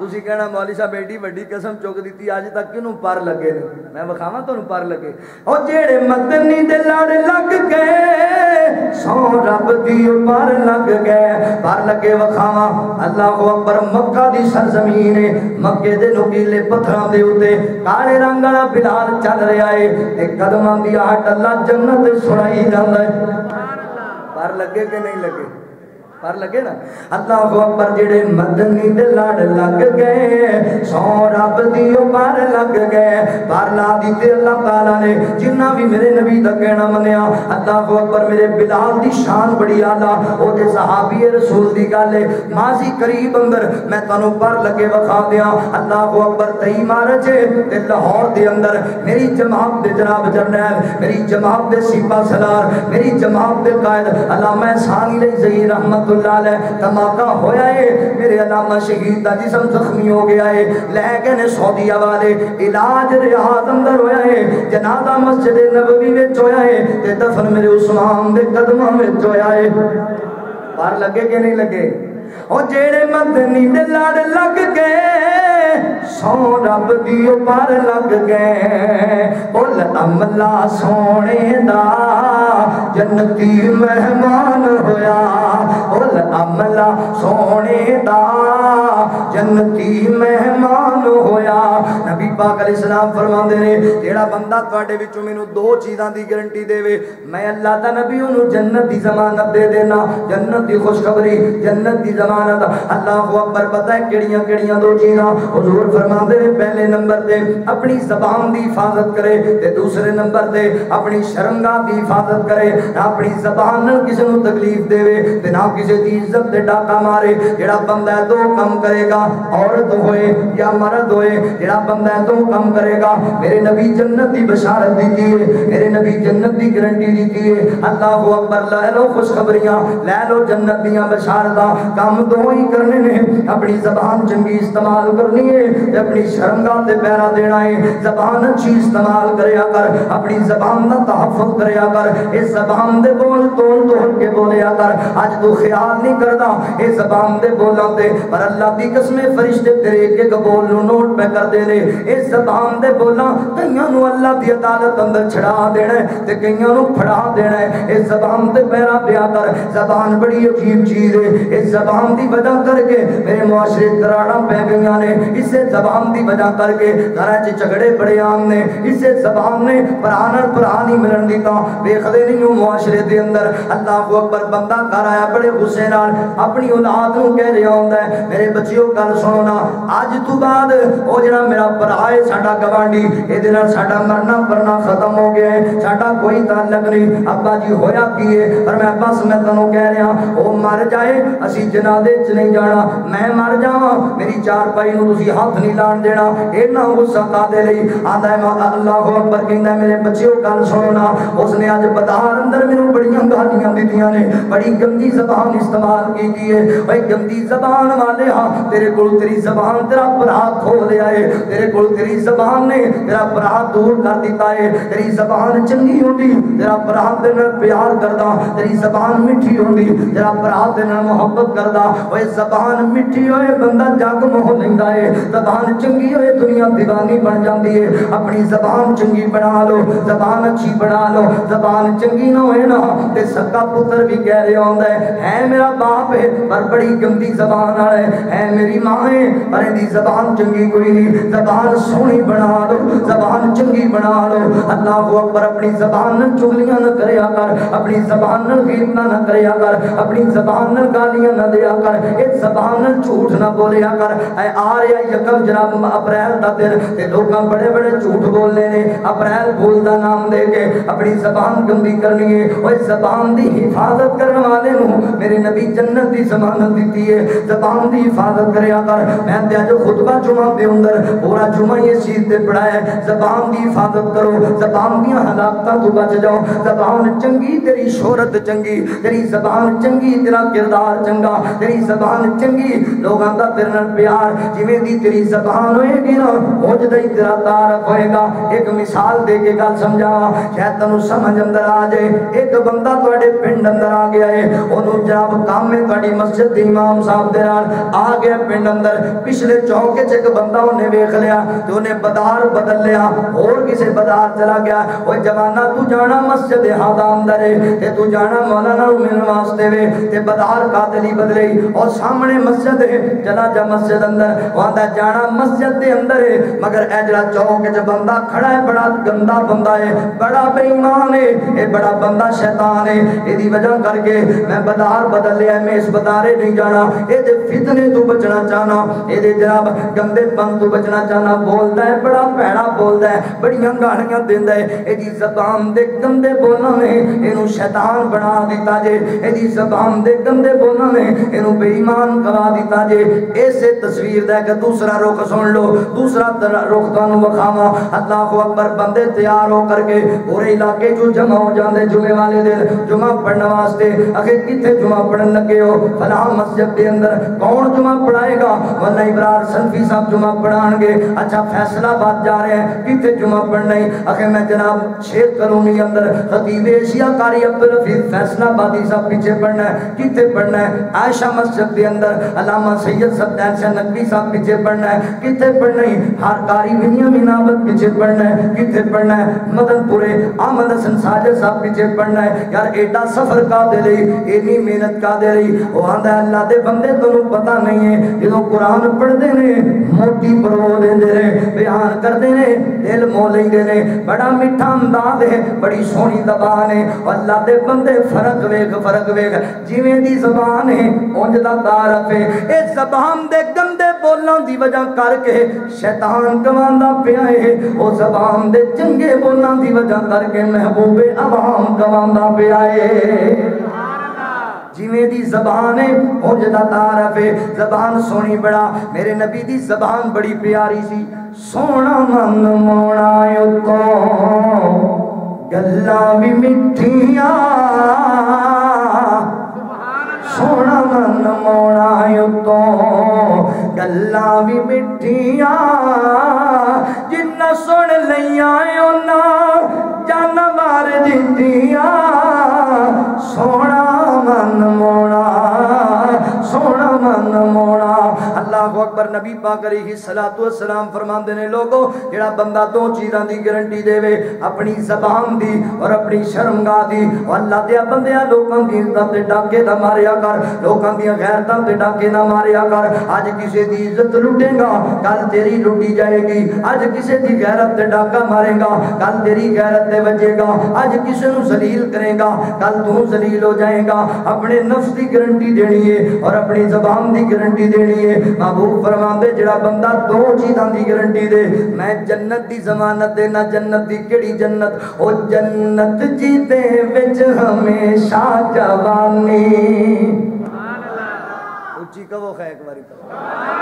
Speaker 1: ਤੁਸੀਂ ਕਹਿਣਾ ਮੌਲੀ ਸਾਹਿਬ ਐਡੀ ਵੱਡੀ ਕਸਮ ਚੁੱਕ ਦਿੱਤੀ ਅੱਜ ਤੱਕ ਕਿਹਨੂੰ ਪਰ ਲੱਗੇ ਨੇ ਮੈਂ ਵਿਖਾਵਾਂ ਤੁਹਾਨੂੰ ਪਰ ਲੱਗੇ ਉਹ ਜਿਹੜੇ ਮਦਨੀ ਦੇ ਲੜ ਲੱਗ ਗਏ ਸੋ ਰੱਬ ਦੀ ਉਹ ਪਰ ਲੱਗ ਗਏ ਪਰ ਲੱਗੇ ਵਿਖਾਵਾਂ ਅੱਲਾਹੁ ਅਕਬਰ ਮੱਕਾ ਦੀ ਸਰਜ਼ਮੀਨ ਹੈ ਮੱਕੇ ਦੇ ਨੁਕੀਲੇ ਪੱਥਰਾਂ ਦੇ ਉੱਤੇ ਕਾਲੇ ਰੰਗ ਵਾਲਾ ਬਿਲਾਲ ਚੱਲ ਰਿਹਾ ਏ ਤੇ ਕਦਮਾਂ ਦੀ ਆਹਟ ਅੱਲਾ ਜੰਨਤ ਸੁਣਾਈ ਜਾਂਦਾ ਹੈ तार लगे कि नहीं लगे? पर लगे ना अल्लाह अकबर जेड़े मदनी दे लड़ लग गए सौ रब दियो पर लग गए पर ला दी ते अल्लाह ताला ने जिन्ना भी मेरे नबी दा कहना मनया अल्लाह अकबर मेरे बिलाल दी शान बड़ी आला ओदे सहाबी रसूल दी गल है माजी करीब अंदर मैं तनु पर लगे वखा दिया अल्लाह अकबर तई मारजे ते लाहौर दे अंदर मेरी जमात दे जनाब जरनैल मेरी जमात दे सिपा सरदार मेरी जमात दे कायद अलामा सानी ले जही रहमत रहमतुल्लाह धमाका होया है। मेरे अलामा शहीद का जिसम जख्मी हो गया है। लै गए ने सऊदी वाले इलाज रियाज अंदर होया है। जनाजा मस्जिद नबी में होया है ते दफन मेरे उस्मान के कदमों में होया है। बाहर लगे के नहीं लगे? और जेड़े मदनी दे लड़ लग गए ਸੋ ਰੱਬ ਦੀ ਉਹ ਪਰ ਲੱਗ ਗਏ ਉਲ ਅਮਲਾ ਸੋਹਣੇ ਦਾ ਜੰਨਤੀ ਮਹਿਮਾਨ ਹੋਇਆ ਉਲ ਅਮਲਾ ਸੋਹਣੇ ਦਾ ਜੰਨਤੀ ਮਹਿਮਾਨ ਹੋਇਆ ਨਬੀ ਪਾਕ ਅਲੈਹਿ ਸਲਾਮ ਫਰਮਾਉਂਦੇ ਨੇ ਜਿਹੜਾ ਬੰਦਾ ਤੁਹਾਡੇ ਵਿੱਚੋਂ ਮੈਨੂੰ ਦੋ ਚੀਜ਼ਾਂ ਦੀ ਗਾਰੰਟੀ ਦੇਵੇ ਮੈਂ ਅੱਲਾਹ ਦਾ ਨਬੀ ਉਹਨੂੰ ਜੰਨਤ ਦੀ ਜ਼ਮਾਨਤ ਦੇ ਦੇਣਾ ਜੰਨਤ ਦੀ ਖੁਸ਼ਖਬਰੀ ਜੰਨਤ ਦੀ ਜ਼ਮਾਨਤ ਅੱਲਾਹੁ ਅਕਬਰ ਪਤਾ ਹੈ ਕਿਹੜੀਆਂ ਕਿਹੜੀਆਂ ਦੋ ਚੀਜ਼ਾਂ हजूर फरमाते हैं पहले नंबर से अपनी जबान की हिफाजत करे तो दूसरे नंबर से अपनी शर्मगा की हिफाजत करे। अपनी जबान न किसी को तकलीफ़ दे ना किसी की इज़्ज़त से डाका मारे। जोड़ा बंदा तो कम करेगा, औरत होए या मर्द होए बंद है तो कम करेगा, मेरे नबी जन्नत की बशारत दी है? मेरे नबी जन्नत की गारंटी दी है? अल्लाह को अकबर, लै लो खुशखबरियाँ, लै लो जन्नत दया बशारत। काम दो ही करने ने अपनी जबान चंगी इस्तेमाल करनी है। ते अपनी शर्मगाह ते पैरा देना है। जबान अच्छी इस्तेमाल कर, अपनी जबान का करया कर, इस जबान दे बोल तोल तोल के बोलिया कर। आज तू ख्याल नहीं करदा इस जबान दे बोलां ते, पर अल्लाह की कसम फरिश्ते तेरे एक एक बोल नु नोट पे कर दे ने। इस जबान दे बोलां, कईयां नु अल्लाह दी अदालत अंदर छड़ा देना है नु फड़ा देना है। इस जबान ते पैरा दिया कर, जबान बड़ी अजीब चीज़ है। इस जबान की वजह करके मेरे मुआशरे दराड़ा पै गईयां ने। इसे जबान दी वजह करके घर च झगड़े बड़े आम ने इसे जबान ने प्राण प्राण मिलन दिता। वेखते नहीं हो मुआशरे के अंदर। अल्लाह अकबर, बंदा घर आया, बड़े गुस्से नाल अपनी औलाद को कह रहा होंगे मेरे बच्चियों, गल सुनो ना। अज तो बाद जरा मेरा भरा है, साडा गवांडी ये साडा मरना मरना खत्म हो गया है। साडा कोई तालक नहीं। अब्बा जी, होया की है? और मैं बस मैं तेनों कह रहा वो मर जाए, असी जनादे च नहीं जाना। मैं मर जावा, मेरी चारपाई नुसी ਤੁਸੀਂ ਹੱਥ ਨਹੀਂ ਲਾਣ ਦੇਣਾ ਇਹਨਾਂ ਗੁੱਸਾ ਕਾਦੇ ਲਈ ਆਂਦਾ ਮੈਂ ਅੱਲਾਹੁ ਅਕਬਰ ਕਹਿੰਦਾ ਮੇਰੇ ਬੱਚਿਓ ਗੱਲ ਸੁਣੋ ਉਸਨੇ ਅੱਜ ਬਦਾਰ ਅੰਦਰ ਮੈਨੂੰ ਬੜੀਆਂ ਗਾਲੀਆਂ ਦਿੱਤੀਆਂ ਨੇ ਬੜੀ ਗੰਦੀ ਜ਼ਬਾਨ ਇਸਤੇਮਾਲ ਕੀਤੀ ਏ ਓਏ ਗੰਦੀ ਜ਼ਬਾਨ ਵਾਲੇ ਹਾਂ ਤੇਰੇ ਕੋਲ ਤੇਰੀ ਜ਼ਬਾਨ ਤੇਰਾ ਭਰਾ ਖੋ ਲਿਆ ਏ ਤੇਰੇ ਕੋਲ ਤੇਰੀ ਜ਼ਬਾਨ ਨੇ ਤੇਰਾ ਭਰਾ ਦੂਰ ਕਰ ਦਿੱਤਾ ਏ ਤੇਰੀ ਜ਼ਬਾਨ ਚੰਗੀ ਹੁੰਦੀ ਤੇਰਾ ਭਰਾ ਤੇ ਨਾਲ ਪਿਆਰ ਕਰਦਾ ਤੇਰੀ ਜ਼ਬਾਨ ਮਿੱਠੀ ਹੁੰਦੀ ਤੇਰਾ ਭਰਾ ਤੇ ਨਾਲ ਮੁਹੱਬਤ ਕਰਦਾ ਓਏ ਜ਼ਬਾਨ ਮਿੱਠੀ ਓਏ ਬੰਦਾ ਜੱਗ ਮੋਹ ਲੈਂਦਾ ਏ जबान चंगी होए, दुनिया दीवानी बन जाती है। अपनी जबान चंगी बना लो, जबान अच्छी बना लो। जबान चंगी ना होए ना, ते सक्का पुत्र भी कह रहा होंदा, है है मेरा बाप है, पर बड़ी गंदी जबान वाला है। है मेरी माँ है, पर इहदी जबान चंगी कोई नहीं जबान सोहनी बना लो, जबान चंगी बना लो। अल्लाह अकबर, अपनी जबान चुगलियाँ न करया कर, अपनी जबान गीबना न करया कर, अपनी जबान गालियाँ न दिया कर, इस जबान झूठ न बोलिया कर। आ रहा यकम जनाब अप्रैल दा दिन लोकां बड़े बड़े झूठ बोलने ने अप्रैल फूल दा नाम दे के अपनी जबान गंदी करनी है। ओए, जबान दी हिफाजत करने वाले मेरे नबी जन्नत दी जमानत दी है। जबान दी हिफाजत कर। मैं अज खुतबा जुमा दे अंदर पूरा जुमा ये चीज़ ते पढ़ाया जबान दी हिफाजत करो। जबान दी हालातां तो बच जाओ। जबान चंगी, तेरी शोहरत चंगी। तेरी जबान चंगी, तेरा किरदार चंगा। तेरी जबान चंगी। लोगों का तेरे प्यार, जिवें दी तेरी जबान होएगी ना उजदा ही तेरा तारक होएगा एक मिसाल दे के गल समझावा शायद तैनूं समझ अंदर आ जाए एक बंदा ਤੁਹਾਡੇ ਪਿੰਡ ਅੰਦਰ ਆ ਗਿਆ ਏ ਉਹਨੂੰ जनाब काम है ਤੁਹਾਡੀ ਮਸਜਿਦ ਦੇ ਇਮਾਮ ਸਾਹਿਬ ਦੇ ਨਾਲ ਆ ਗਿਆ ਪਿੰਡ ਅੰਦਰ ਪਿਛਲੇ ਚੌਂਕੇ 'ਚ ਇੱਕ ਬੰਦਾ ਉਹਨੇ ਵੇਖ ਲਿਆ ਤੇ ਉਹਨੇ ਬਦਾਰ ਬਦਲ ਲਿਆ ਹੋਰ ਕਿਸੇ ਬਦਾਰ ਚਲਾ ਗਿਆ ਓਏ ਜਵਾਨਾ ਤੂੰ ਜਾਣਾ ਮਸਜਿਦ ਹਾਦਾ ਅੰਦਰ ਹੈ ਤੇ ਤੂੰ ਜਾਣਾ ਮੌਲਾਨਾ ਨੂੰ ਮਿਲਣ ਵਾਸਤੇ ਵੇ ਤੇ ਬਦਾਰ ਕਾਦਲੀ ਬਦਲੇ ਔਰ ਸਾਹਮਣੇ ਮਸਜਿਦ ਹੈ ਚਲਾ ਜਾ ਮਸਜਿਦ ਅੰਦਰ ਵਾਂਦਾ साडा जाना मस्जिद के अंदर है। मगर ए जरा चौक च बंदा खड़ा है, बड़ा गंदा बंदा है, बड़ा बेईमान है, ये बड़ा बंदा शैतान है। यदि करके मैं बाज़ार बदल लिया मैं इस बदारे नहीं जाना। ये फितने तू बचना चाहना। ये जनाब गंदे पन तू बचना चाहना। बोलता है, बड़ा भैड़ा बोलता है, बड़िया गालियाँ देता है। यदि जबान दे गंदे बोलना ने इनू शैतान बना दिता जे। यदि जबान दे गंदे बोलना ने इनू बेईमान करा दिता जे। इसे तस्वीर का दूसरा रुख सुन लो, दूसरा रुख तुम विखावा। अल्लाह अकबर, बंदे तैयार हो करके पूरे इलाके चो जमा हो जाते जुमे वाले दिन, जुमा पढ़ने वास्ते। अगे कितने जुमा पढ़न लगे हो? फलाम मस्जिद के अंदर कौन जुमा पढ़ाएगा? वल्ला इबरार सनफी साहब जुमा पढ़ाएँगे अच्छा फैसला बात जा रहे हैं कितने जुमा पढ़ना ही? अगे मैं जनाब शेर करूँगी अंदर हतीब एशिया कारी अब्दुल हफीब फैसला बादी साहब पीछे पढ़ना है। कितने पढ़ना है? आयशा मस्जिद के अंदर, अलामा सैयद सद्दैन नकवी साहब पीछे पढ़ना है? कितने पढ़ना है? हर कारी विनिया मीनावत पीछे पढ़ना है। कितने पढ़ना है? मदनपुरे अहमद हसन साजिद साहब पीछे पढ़ना है। यार एडा सफ़र का दे रही? इन्नी मेहनत का दे रही? वो आंदा अल्लाह दे बंदे तेनू पता नहीं है। जो कुरान पढ़ते ने, मोटी परवो देंदे ने बयान करते ने, दिल मोह लेंदे ने। बड़ा मिठा अंदाज है, बड़ी सोहनी जबान है। अल्लाह दे बंदे फ़र्क वेख फ़र्क वेख। जिवें दी जबान है उंज दा तारफ है। इस जबान दे गंदे बोलों दी वजह करके शैतान गवांदा पिया है ओ जबान दे चंगे बोलों दी वजह करके महबूबे अवाम गवांदा पिया है जिवें दी जबान है उंज दा तारफ है जबान सोहनी बड़ा मेरे नबी की जबान बड़ी प्यारी सी सोना मन मोना उतो भी मिठिया सोना मन मोना उतो गल्ला भी मिठिया जिन्ना सुन लिया ओना जान मार दितिया सोना मन मोना सोना मन मोना अल्लाह अकबर, नबी पाक अलैहि सलातु वसलाम फरमाते ने, लोगो, जेड़ा बंदा दो चीज़ां दी गारंटी देवे, अपनी जबान दी और अपनी शर्मगाह दी और अल्लाह दे बंदियाँ लोकां दी इज़्ज़त ते डाके ना मारिया कर, लोकां दी गैरतां ते डाके ना मारिया कर, आज किसी दी इज़्ज़त लुटेगा, कल तेरी लुटी जाएगी, आज किसी दी गैरत ते डाका मारेगा, कल तेरी गैरत ते बजेगा आज किसी नु जलील करेगा, कल तू जलील हो जाएगा, अपने नफ्स दी गारंटी देनी है और अपनी जबान दी गारंटी देनी है। महबूब फरमाते जड़ा बंदा दो चीज़ों की गारंटी दे मैं जन्नत की जमानत देना जन्नत की कड़ी जन्नत वो जन्नत जीते बिच हमेशा जवानी। उची कवो खै एक बारी कवो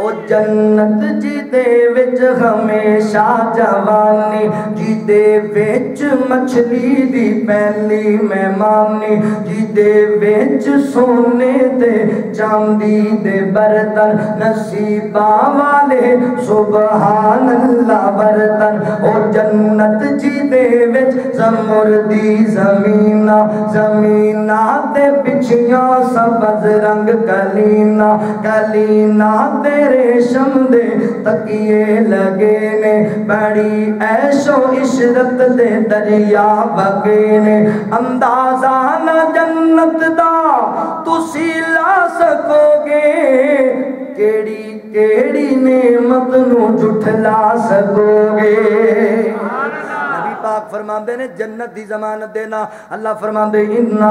Speaker 1: ओ जन्नत जीते बिच हमेशा जवानी जीते बिच मछली दी पहली मेहमानी जीते बिच सोने दे चांदी दे बर्तन, नसीबा वाले सुबहान अल्लाह बर्तन। ओ जन्नत जीते बिच जमुर दी जमीना जमीना ते पिछियाँ सबज रंग कलीना कलीना ते रेशम दे तकिए लगे ने, बड़ी ऐशो इशरत दे दरिया बगे ने। अंदाज़ा न जन्नत दा, तुसी ला सकोगे। केड़ी केड़ी नेमत नु जुठला सकोगे। पाक फरमाते ने जन्नत की जमानत देना। अल्लाह फरमाते इन्ना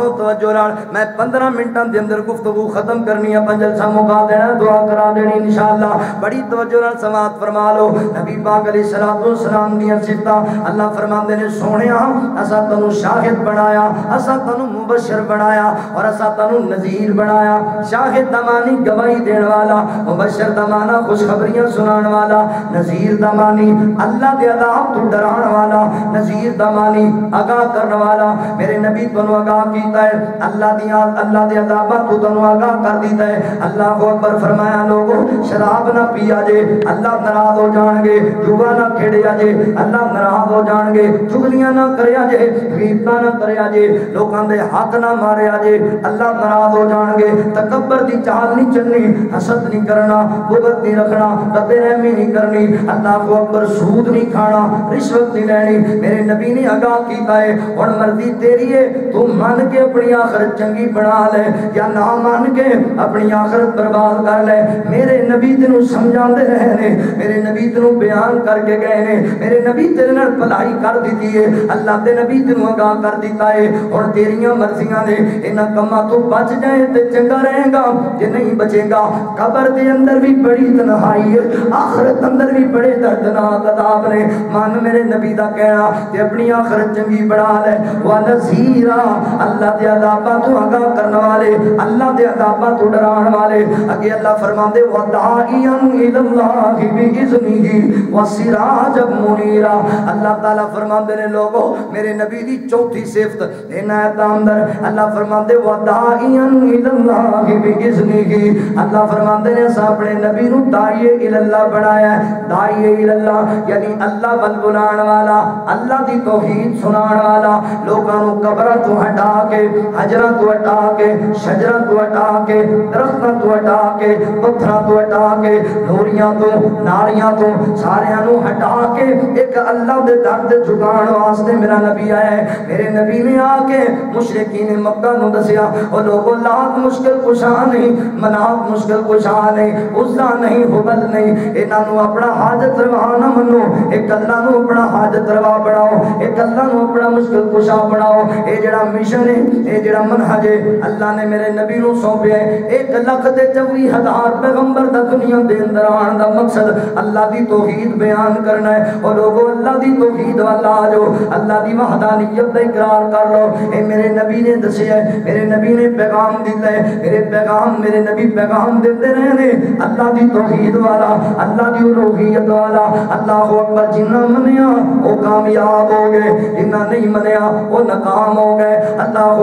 Speaker 1: सुनो तवज्जो मैं 15 मिनटां दे अंदर गुफ्तगू खत्म करनी है जलसा मुका देना दुआ करा देनी इंशाअल्लाह बड़ी तवज्जो नाल समात फरमा लो नबी पाक अलैहि सलातो सलाम दी सिफता अल्लाह फरमाते ने सोहणिया असा तनु शाहिद बनाया असा तनु मुबशर बनाया और असा तनु नजीर बनाया शाहिद दमानी गवाही देने वाला मुबशर दमाना खुशखबरियाँ सुनाने वाला नजीर दमानी अल्लाह दे अदाब तो डराने वाला नजीर दमानी आगाह करने वाला मेरे नबी तनु आगाह कीता दिता है अल्लाह दिया, अल्लाह दे अजाबा तू तनु आगाह कर दिता है। अल्लाह को अकबर फरमाया, लोगो, शराब ना पिया जे, अल्लाह नाराज़ हो जाएँगे। जुआ ना खेड़िया जे, अल्लाह नाराज़ हो जाएँगे। चुगलियाँ ना करया जे गीबता ना करया जे, लोकां दे हक ना मारिया जे, अल्लाह नाराज़ हो जाएँगे। तकबर दी चाल नहीं चलनी, हसद नहीं करना, बुगत नहीं रखना रबे रहमी नहीं करनी, अल्लाह को अकबर सूद नहीं खाना, रिश्वत नहीं लैनी। मेरे नबी ने आगाह किया है हुन मर्ज़ी तेरी है, तू मन के अपनी आखिरत चंगी बना ले, या ना मन के अपनी आखिरत बर्बाद कर ले। मेरे नबी तेन समझाते रहे ने, मेरे नबी तेन बयान करके गए ने, मेरे नबी तेरे भलाई कर दी है, अल्लाह के नबी तेन आगाह कर दिता है हुन तेरियाँ मर्जियाँ ने इन्हां कमां तो बच जाए ते चंगा रहेगा, जे नहीं बचेगा। कब्र के अंदर भी बड़ी तन्हाई है, आखिरत अंदर भी बड़े दर्दनाक अदाब ने। मन मेरे नबी का कहना अपनी आखिरत चंगी बना ले। वा नज़ीरा, अल्लाह दे अदाबा तो आगाह करने वाले, अल्लाह दे अदाबा तो डराने वाले। अगे अल्लाह मुनीरा। अल्लाह ताला फरमांदे ने, लोगो, मेरे नबी दी चौथी सिफत अंदर। अल्लाह बिइज़निही। अल्लाह फरमांदे ने अपने नबी बनाया दाइए यानी अल्लाह बुलाने वाला, अल्लाह दी तौहीद सुनाने वाला। नु कब्रां तो हटा के हजरां तो हटा के शजरां तो हटा के, दरख्तां तो हटा के पत्थरां तो हटा के, नूरियाँ तो नारियाँ तो सारियाँ हटा के एक अल्लाह दे दर ते झुकाण वास्ते मेरा नबी आया है। मेरे नबी ने आके मुशरिकीन मक्का नु दसिया ओ लोगो लात मुश्किल कुशा नहीं मनात मुश्किल कुशा नहीं उसका नहीं, हुबल नहीं। इन्हां अपना हाजत रवा ना मनो एक अल्लाह अपना हाजत रवा बनाओ, एक अल्लाह अपना मुश्किल कुशा बनाओ। ये जेड़ा मिशन है ये जेड़ा मनहज है अल्लाह ने मेरे नबी नु सौंपया एक लख ते चौवी हज़ार पैगंबर दा दुनिया दे अंदर आने दा मकसद अल्लाह दी तौहीद बयान करना है और लोगों अल्लाह दी तौहीद वाल आ जाओ अल्लाह दी वहदानियत दा इकरार कर लो ए मेरे नबी ने दसिया है मेरे नबी ने पैगाम दिता है मेरे पैगाम मेरे नबी पैगाम देते रहे अल्लाह दी तौहीद वाला अल्लाह दी उलूहियत वाला अल्लाह अकबर जिन्ना मनिया वो कामयाब हो गए जिन्ना नहीं मनिया वो नाकाम हो गए अल्लाह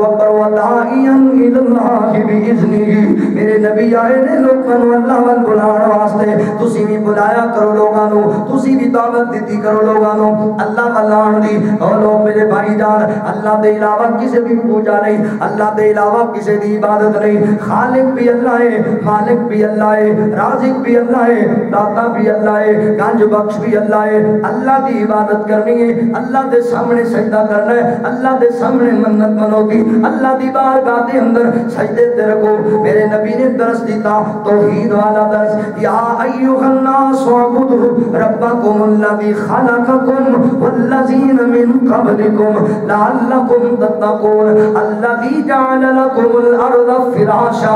Speaker 1: मेरे नहीं, अल्लाह गंज बख्श भी अल्लाह की इबादत करनी है, अल्लाह के सामने सजदा करना है, अल्लाह के सामने मन्नत मनोगी अल्लाह की बारगाह के अंदर सजदे तेरे को मेरे नबी ने दर्श दिता, तौहीद वाला दर्श या अय्युहन नास वअबुदु रब्बकुम अल्लज़ी खलक़कुम वल्लज़ीन मिन क़ब्लिकुम लअल्लकुम तत्तकून। अल्लज़ी जअल लकुमुल अर्ज़ फिराशा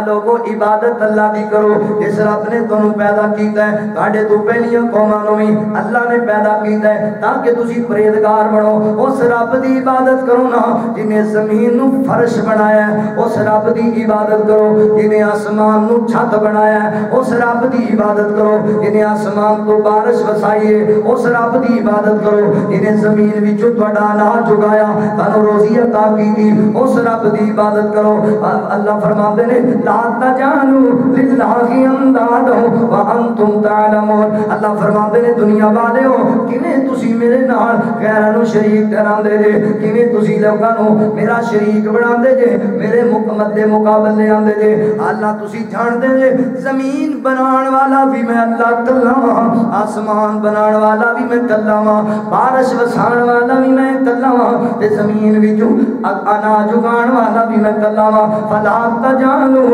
Speaker 1: लोगो, इबादत अल्लाह की करो। जिस रब ने तुम पैदा किया पहलिया कौमां भी अल्लाह ने पैदा किया ताकि तुम परहेजगार बनो उस रब की इबादत करो ना, जिन्हें ज़मीन फर्श बनाया उस रब की इबादत करो, जिन्हें आसमान छत बनाया उस रब की इबादत करो, जिन्हें आसमान तो बारिश वसाई है, उस रब की इबादत करो, जिन्हें ज़मीन अनाज उगाया रोजी अता की उस रब की इबादत करो। अल्लाह फरमाते ने ज़मीन वाला भी मैं अल्लाह आसमान बना वाला भी मैं कला वा, बारिश वसाण वाला भी मैं कला वा ज़मीन अनाज उगा वाला भी मैं कला वा। फला जानू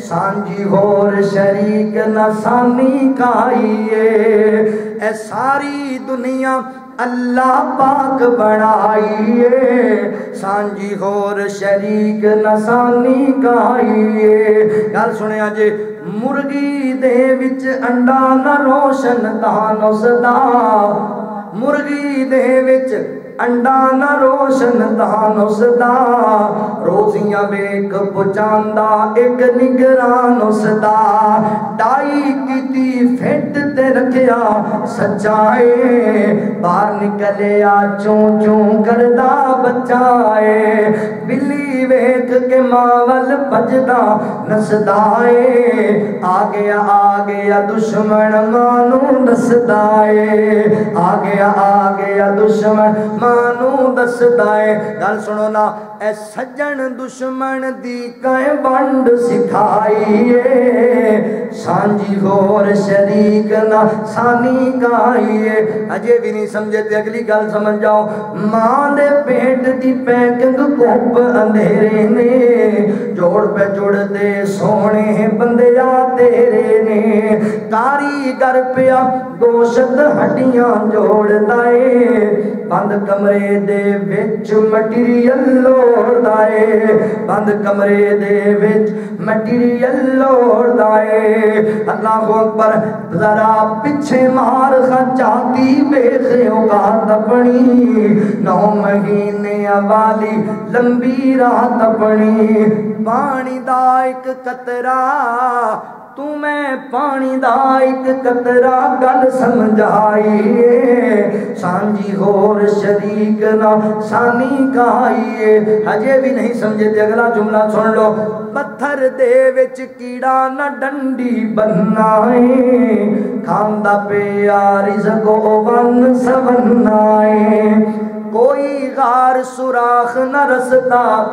Speaker 1: सांझी होर शरीक न सानी काइए। ए सारी दुनिया अल्लाह पाक बनाइए। सांझी होर शरीक नसानी काइए। गल सुनिया जे मुर्गी दे विच अंडा न रोशन दान उसदा मुर्गी दे विच अंडा न रोशन दान उसदा रोजिया वेख पुचांदा एक निगरान उसदा डाई की फिट ते रखिया सचाए बाहर निकलिया चूं चूं वेख के मावल भजदा नसदाए आ गया आ गया दुश्मन मानू दसदाए आ गया आ गया दुश्मन मानू दसदाए गल सुनो ना ए सज्जन दुश्मन दी कह बंड सिखाइए सांझी होर शरीक ना सानी गाइए अजे भी नहीं समझे ते अगली गल समझ जाओ माँ दे पेट दी पैकिंग कुप अंधेरे ने जोड़ पे जुड़दे सोने बंदिया तेरे ने कारीगर पिया दोशत हड्डियाँ जोड़दा ਏ। ਬੰਦ ਕਮਰੇ ਦੇ ਵਿੱਚ ਮਟੀਰੀਅਲ ਲੋੜਦਾ ਏ ਬੰਦ ਕਮਰੇ ਦੇ ਵਿੱਚ ਮਟੀਰੀਅਲ ਲੋੜਦਾ ਏ ਅੱਲਾਹੁ ਅਕਬਰ ਜ਼ਰਾ ਪਿੱਛੇ ਮਾਰ ਖਚਾਤੀ ਵੇਖ ਔਕਾਤ ਆਪਣੀ ਨੌ ਮਹੀਨੇ ਵਾਲੀ ਲੰਬੀ ਰਾਤ ਆਪਣੀ ਪਾਣੀ ਦਾ ਇੱਕ ਕਤਰਾ ਤੂੰ ਮੈਂ ਪਾਣੀ ਦਾ ਇੱਕ ਕਤਰਾ ਗੱਲ ਸਮਝਾਈਏ। ਸਾਂਝੀ ਹੋਰ ਸ਼ਰੀਕ ਨਾ ਸਾਨੀ ਕਹਾਈਏ ਹਜੇ ਵੀ ਨਹੀਂ ਸਮਝੇ ਤੇ ਅਗਲਾ ਜੁਮਲਾ ਸੁਣ ਲਓ। ਪੱਥਰ ਦੇ ਵਿੱਚ ਕੀੜਾ ਨਾ ਡੰਡੀ ਬੰਨਾਏ। ਖਾਂਦਾ ਪਿਆ ਰਿਜ਼ਕ ਉਹ ਵਨ ਸਵਨਾਏ। ਕੋਈ ਗਾਰ ਸੁਰਾਖ ਨਾ ਰਸਤਾ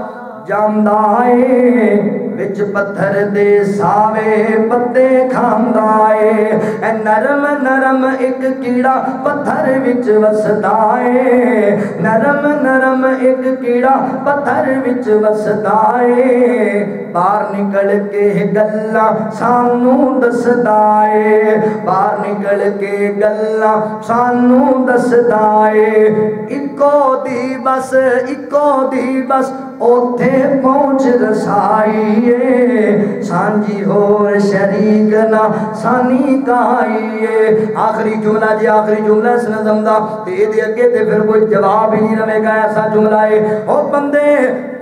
Speaker 1: ਜਾਂਦਾ ਏ। ਵਿੱਚ ਪੱਥਰ ਦੇ ਸਾਵੇ ਪੱਤੇ ਖਾਂਦਾ ਏ ਐ ਨਰਮ ਨਰਮ ਇੱਕ ਕੀੜਾ ਪੱਥਰ ਵਿੱਚ ਵਸਦਾ ਏ ਨਰਮ ਨਰਮ ਇੱਕ ਕੀੜਾ ਪੱਥਰ ਵਿੱਚ ਵਸਦਾ ਏ ਬਾਹਰ ਨਿਕਲ ਕੇ ਗੱਲਾਂ ਸਾਨੂੰ ਦੱਸਦਾ ਏ ਬਾਹਰ ਨਿਕਲ ਕੇ ਗੱਲਾਂ ਸਾਨੂੰ ਦੱਸਦਾ ਏ ਇੱਕੋ ਦੀ ਬਸ, ਇੱਕੋ ਦੀ ਬਸ ओथे पहुँच रसाइए सांझी होर शरीक ना सानी काइए आखिरी जुमला जी आखिरी जुमला इस नजम एदे अगे ते फिर कोई जवाब ही नहीं रहेगा ऐसा जुमला है ओ बंदे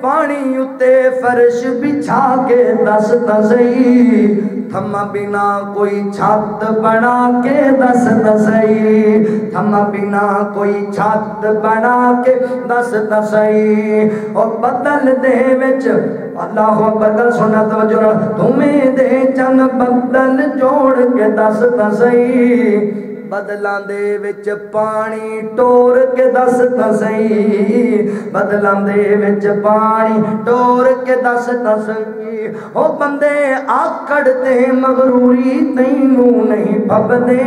Speaker 1: पानी उत्ते फर्श बिछा के दस दसई थमा बिना कोई छत बना के दस दसई। थम बिना कोई छत बना के दस दसई। और बदल दे विच। अल्लाह बदल सुना तवज्जो तुम्हें दे चन बदल जोड़ के दस दसई। ਬਦਲਾਂ ਦੇ ਵਿੱਚ ਪਾਣੀ ਟੋਰ ਕੇ ਦੱਸ ਤਾਂ ਸਹੀ ਬਦਲਾਂ ਦੇ ਵਿੱਚ ਪਾਣੀ ਟੋਰ ਕੇ ਦੱਸ ਤਾਂ ਸਹੀ ਉਹ ਬੰਦੇ ਆਕੜ ਤੇ ਮਗਰੂਰੀ ਤੈਨੂੰ ਨਹੀਂ ਫੱਬਦੇ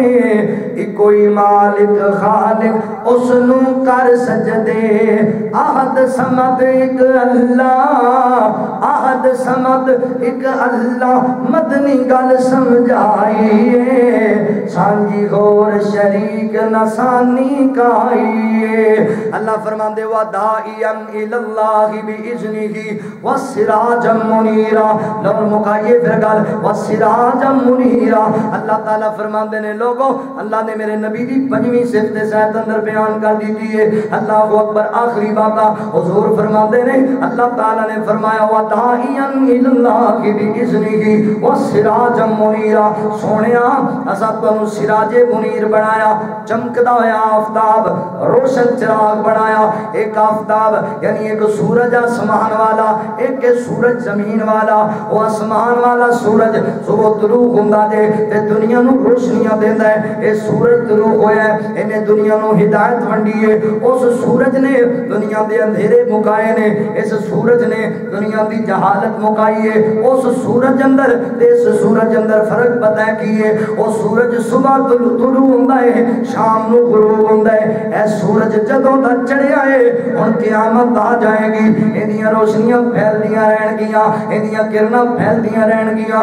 Speaker 1: ਇੱਕੋ ਹੀ ਮਾਲਿਕ ਖਾਲਿਕ ਉਸ ਨੂੰ ਕਰ ਸਜਦੇ ਆਹਦ ਸਮਦ ਇੱਕ ਅੱਲਾ ਆਹਦ ਸਮਦ ਇੱਕ ਅੱਲਾ ਮਦਨੀ ਗੱਲ ਸਮਝਾਈਏ ਸਾਂਝੀ ਹੋਰ शरीक नसानी काइए। अल्लाह फरमांदे वा दाइयन इलल्लाहि बिइज़निही वसिराजम मुनीरा। लौर मुकाइए फिर गल वसिराजम मुनीरा। अल्लाह ताला फरमांदे ने लोगो, अल्लाह ने मेरे नबी दी पंजवीं सिफत शायद अंदर बयान कर दी थी अल्लाह अकबर, आखिरी बात हुजूर फरमांदे ने अल्लाह ताला ने फरमाया वा दाइयन इलल्लाहि बिइज़निही वसिराजम मुनीरा। सोनिया असा तुम सिराजे मुनीरा पीर बनाया चमकदा होया आफ्ताब, रोशन चिराग बनाया, एक आफ्ताब, यानी एक सूरज आसमान वाला, एक सूरज ज़मीन वाला, वो आसमान वाला सूरज, सुबह तुलू हुंदा जे ते दुनिया नु रोशनियाँ देंदा है, ये सूरज तुलू होया इन्हें दुनिया नु हिदायत वंडी है, उस सूरज ने दुनिया दे अंधेरे मुकाए ने, इस सूरज ने दुनिया दी जहालत मुकाई है, उस सूरज अंदर इस सूरज अंदर फ़र्क पता की है, वो सूरज सुबह तुलू ਸ਼ੁਰੂ ਹੁੰਦਾ ਏ ਸ਼ਾਮ ਨੂੰ ਗਰੂਬ ਹੁੰਦਾ ਏ ਇਹ ਸੂਰਜ ਜਦੋਂ ਦਾ ਚੜਿਆ ਏ ਹੁਣ ਕਿਆਮਤ ਆ ਜਾਏਗੀ ਇਹਦੀਆਂ ਰੋਸ਼ਨੀਆਂ ਫੈਲਦੀਆਂ ਰਹਿਣਗੀਆਂ ਇਹਦੀਆਂ ਕਿਰਨਾਂ ਫੈਲਦੀਆਂ ਰਹਿਣਗੀਆਂ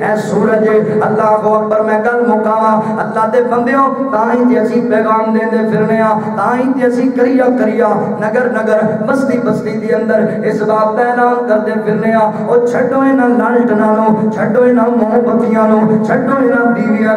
Speaker 1: ਇਹ ਸੂਰਜ ਅੱਲਾਹੁ ਅਕਬਰ ਮੈਂ ਗੱਲ ਮੁਕਾਵਾ ਅੱਲਾ ਦੇ ਬੰਦਿਓ ਤਾਂ ਹੀ ਤੇ ਅਸੀਂ ਪੈਗਾਮ ਦੇਂਦੇ ਫਿਰਨੇ ਆ ਤਾਂ ਹੀ ਤੇ ਅਸੀਂ ਕਰੀਆ ਕਰੀਆ ਨਗਰ ਨਗਰ ਬਸਤੀ ਬਸਤੀ ਦੇ ਅੰਦਰ ਇਸ ਬਾਤ ਦਾ ਐਲਾਨ ਕਰਦੇ ਫਿਰਨੇ ਆ ਉਹ ਛੱਡੋ ਇਹਨਾਂ ਲਾਲਟਨਾਂ ਨੂੰ ਛੱਡੋ ਇਹਨਾਂ मोहब्बतियाँ छो इन्होंने बीवियाँ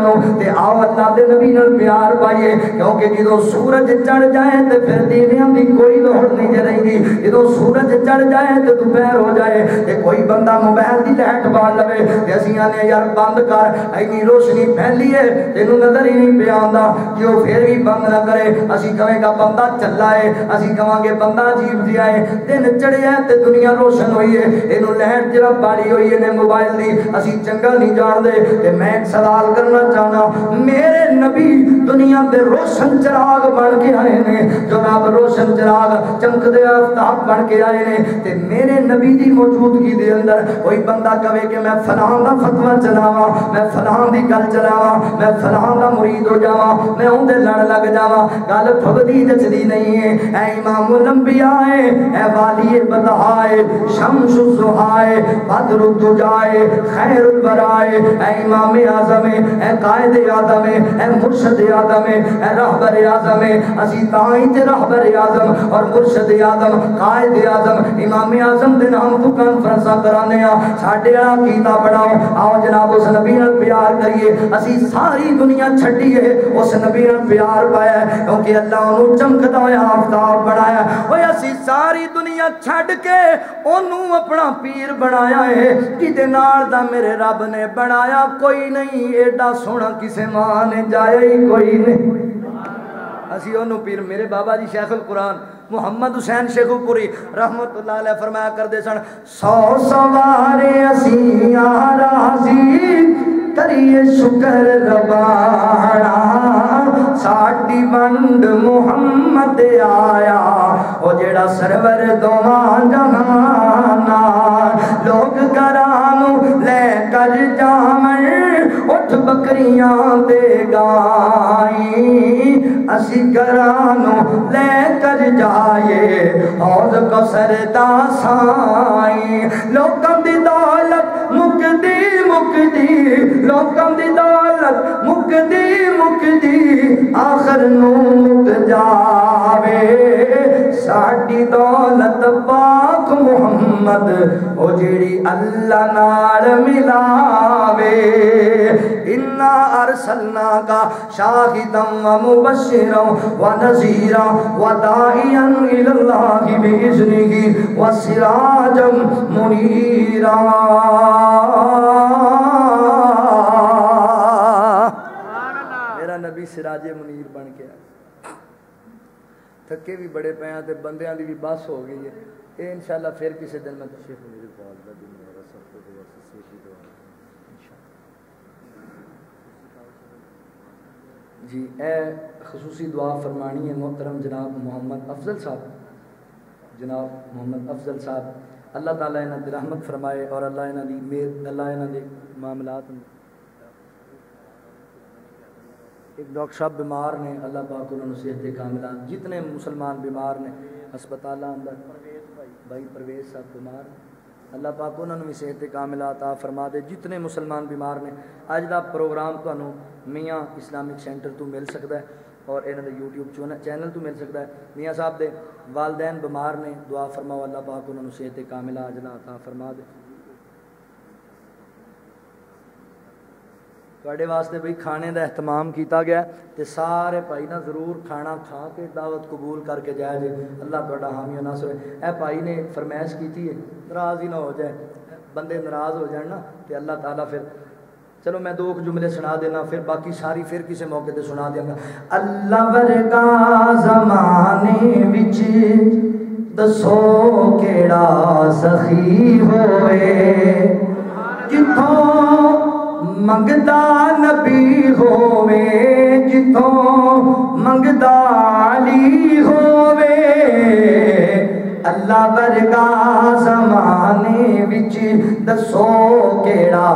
Speaker 1: आओ अल्लाह के नबी प्यार पाइए। क्योंकि जो सूरज चढ़ जाए तो फिर दीविया की कोई लौड़ नहीं रहेगी जो सूरज चढ़ जाए तो दोपहर हो जाए तो कोई बंदा मोबाइल की लाइट बाल लवे तो असं आने यार बंद कर इनी रोशनी फैली है, तेन नज़र ही नहीं पे आता कि वह फिर भी बंद ना करे। असं कहेगा बंदा चला है, असं कहे बंदा अजीब जिया है। दिन चढ़िया तो दुनिया रोशन हुई है। इन लाइट जरा बाली हुई है मोबाइल की असी चंगा गल नहीं जानते मैं एक सवाल करना चाहना मेरे नबी दुनिया के रोशन चिराग बन के आए हैं जो जनाब रोशन चिराग चमकते आफ्ताब बन के आए हैं तो मेरे नबी की मौजूदगी के अंदर कोई बंदा कहे कि मैं फलाह का फतवा चलावा, मैं फलाह की गल चलावा, मैं फलाह का मुरीद हो जावा, मैं उनके लड़ लग जावा। गल फबदी जचती नहीं है, ऐ इमाम लंबिया है, ऐ वाली बताए शमसु सुहाए बदरुद्दु जाए खैरुल रहा है इमाम आज़म है कायद आज़म है मुर्शद आज़म है रहबर आज़म असी ताई ते रहबर आज़म और मुर्शद आज़म, कायद आज़म, इमाम आज़म दे नाम तो कॉन्फ्रेंसा कराने आ। साडे आ कीता पढ़ाओ। आओ जनाब, उस नबी नाल प्यार करिए। असी सारी दुनिया छड़िए उस नबी नाल प्यार पाया क्योंकि अल्लाह ओनु चमकदा होया आफताब बनाया ओए, असी सारी दुनिया छड़ के ओनू अपना पीर बनाया है जिदे नाल दा मेरे रब ने बनाया, कोई नहीं, एडा सोना किसी माँ ने जाया ही कोई नहीं। असी ओनू पीर, मेरे बाबा जी शेखुल कुरान, मुहम्मद हुसैन शेखुपुरी रहमत लाल फरमाया करते सन, सौ सवार असी करिए शुक्र रबाड़ा साडी मुहम मुहम्मद आया ओ जेड़ा सरवर दो लोग घरू ले करण उठ बकर ते असीं घरां लेकेसर साई लोक ते दाल मुकी मुक ਲੋਕਾਂ ਦੀ ਦੌਲਤ ਮੁਕਦੀ ਮੁਕਦੀ ਲੋਕਾਂ ਦੀ ਦੌਲਤ ਮੁਕਦੀ ਮੁਕਦੀ ਆਖਰ ਨੂੰ ਮੁਕ ਜਾਵੇ ਸਾਡੀ ਦੌਲਤ ਪਾਕ ਮੁਹੰਮਦ ਉਹ ਜਿਹੜੀ ਅੱਲਾ ਨਾਲ ਮਿਲਾਵੇ ਇਨਾ ਅਰਸਲਨਾ ਕਾ ਸ਼ਾਹਿਦਮ व मुबशिरा व नजीरा व दाइयन इलल्लाहि बिइज़्निहि व सिराजम मुनीरा ਮੇਰਾ ਨਬੀ ਸਿਰਾਜੇ ਮੁਨੀਰ ਬਣ ਕੇ ਆ ਥੱਕੇ ਵੀ ਬੜੇ ਪਏ ਆ ਤੇ ਬੰਦਿਆਂ ਦੀ ਵੀ ਬਸ ਹੋ ਗਈ ਹੈ ਇਹ ਇਨਸ਼ਾਅੱਲਾ ਫਿਰ ਕਿਸੇ ਦਿਨ ਮੈਂ ਸ਼ੇਖ ਮੇਰੇ ਪਾਲ ਦਾ ਦਿਨ ਮੇਰਾ ਸਭ ਤੋਂ ਦੁਆ ਸੇ ਦੀ ਦੁਆ जी ए खसूसी दुआ फरमानी है मोहतरम जनाब मोहम्मद अफजल साहब जनाब मोहम्मद अफजल साहब अल्लाह ताला इन्हां दी रहमत फरमाए और अल्लाह इन्हां दी मेहर अल्लाह इन्हां दे मामलात एक डॉक्टर साहब बीमार ने, अल्लाह पाक उन्होंने सेहत कामला जितने मुसलमान बीमार ने हस्पताल अंदर। भाई परवेज साहब बीमार अल्लाह पाक उन्होंने भी सेहत कामला आ फरमा दे, जितने मुसलमान बीमार ने अज का प्रोग्राम थानू मियाँ इस्लामिक सेंटर तो मिल सकता है, और इन्हों के यूट्यूब चैनल तो मिल सकता है। मियाँ साहब के वालदैन बीमार ने, दुआ फरमाओ, अल्लाह पाक उन्होंने सेहत कामिला अजला आता फरमा दे। ਤੁਹਾਡੇ ਵਾਸਤੇ ਬਈ ਖਾਣੇ ਦਾ ਇhtਮਾਮ ਕੀਤਾ ਗਿਆ ਤੇ ਸਾਰੇ ਭਾਈ ਨਾ ਜ਼ਰੂਰ ਖਾਣਾ ਖਾ ਕੇ ਦਾਵਤ ਕਬੂਲ ਕਰਕੇ ਜਾਇਆ ਜੇ ਅੱਲਾਹ ਤੁਹਾਡਾ ਹਾਮੀ ਨਾਸਰ ਹੈ ਇਹ ਭਾਈ ਨੇ ਫਰਮਾਇਸ਼ ਕੀਤੀ ਹੈ ਨਾਰਾਜ਼ ਹੀ ਨਾ ਹੋ ਜਾਏ ਬੰਦੇ ਨਾਰਾਜ਼ ਹੋ ਜਾਣ ਨਾ ਤੇ ਅੱਲਾਹ ਤਾਲਾ ਫਿਰ चलो मैं दो जुमले सुना देना फिर बाकी सारी फिर किसी मौके ते सुना देंगा अल्लाह वर्गा जमाने विच दसो केड़ा सखी होए जिथों मंगदा नबी होवे जिथों मंगदा अली होवे। अल्लाह वर्गा जमाने विच दसो केड़ा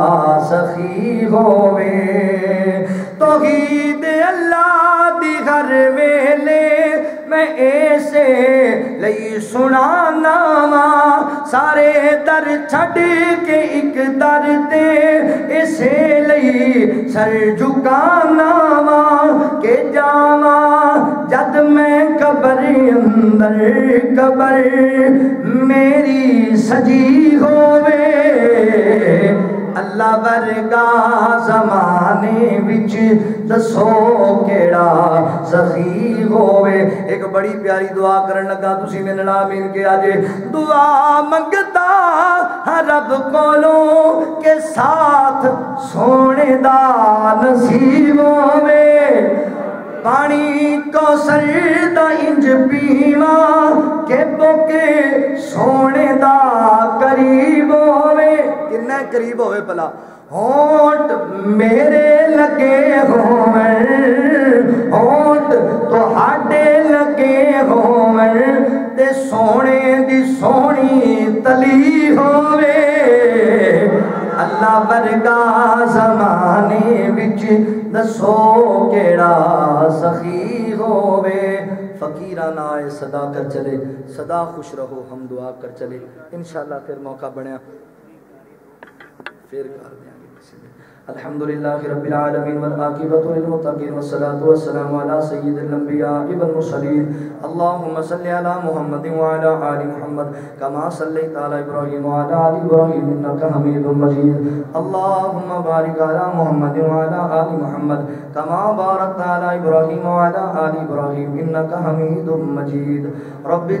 Speaker 1: सखी होवे। तौहीद अल्लाह दी हर वेले ऐसे लई सुनाना वा सारे दर छड़ के एक दर ते ऐसे लई सर झुकाना वा के जावा, जद मैं कबर अंदर, कबर मेरी सजी होवे। अल्लाह वर्गा जमाने विच दसो केड़ा सखी होवे। एक बड़ी प्यारी दुआ करन लगा, तुसी मेरे नाल मिल के आजे। दुआ मंगता हर रब कोलों के साथ सोने दा नसीब होवे। पानी को तो इंज पीवा के बोके सोने का करीब होवे। किन्ना करीब होवे भला? होंठ मेरे लगे होवन, होंठ तुहाडे तो लगे होवन, ते सोने दी सोनी तली होवे। अल्लाह वर्गा जमाने बिच दसो केड़ा सखी होवे फकीरा ना आए सदा कर चले सदा खुश रहो हम दुआ कर चले इंशाल्लाह फिर मौका बनया फिर कर देंगे किसी दिन अल्हम्दुलिल्लाह रब्बिल आलमीन वल आकिबतु लिल मुत्तकीन वस्सलातु वस्सलामु अला सय्यिदिल अंबिया वल मुरसलीन अल्लाहुम्मा सल्लि अला मुहम्मदिन व अला आलि मुहम्मद कमा सल्लैता अला इब्राहीम व अला आलि इब्राहीम इन्नका हमीदुम मजीद अल्लाहुम्मा बारिक अला मुहम्मदिन व अला आलि मुहम्मद कमा बारकता अला इब्राहीम व अला आलि इब्राहीम इन्नका हमीदुम मजीद रब्बि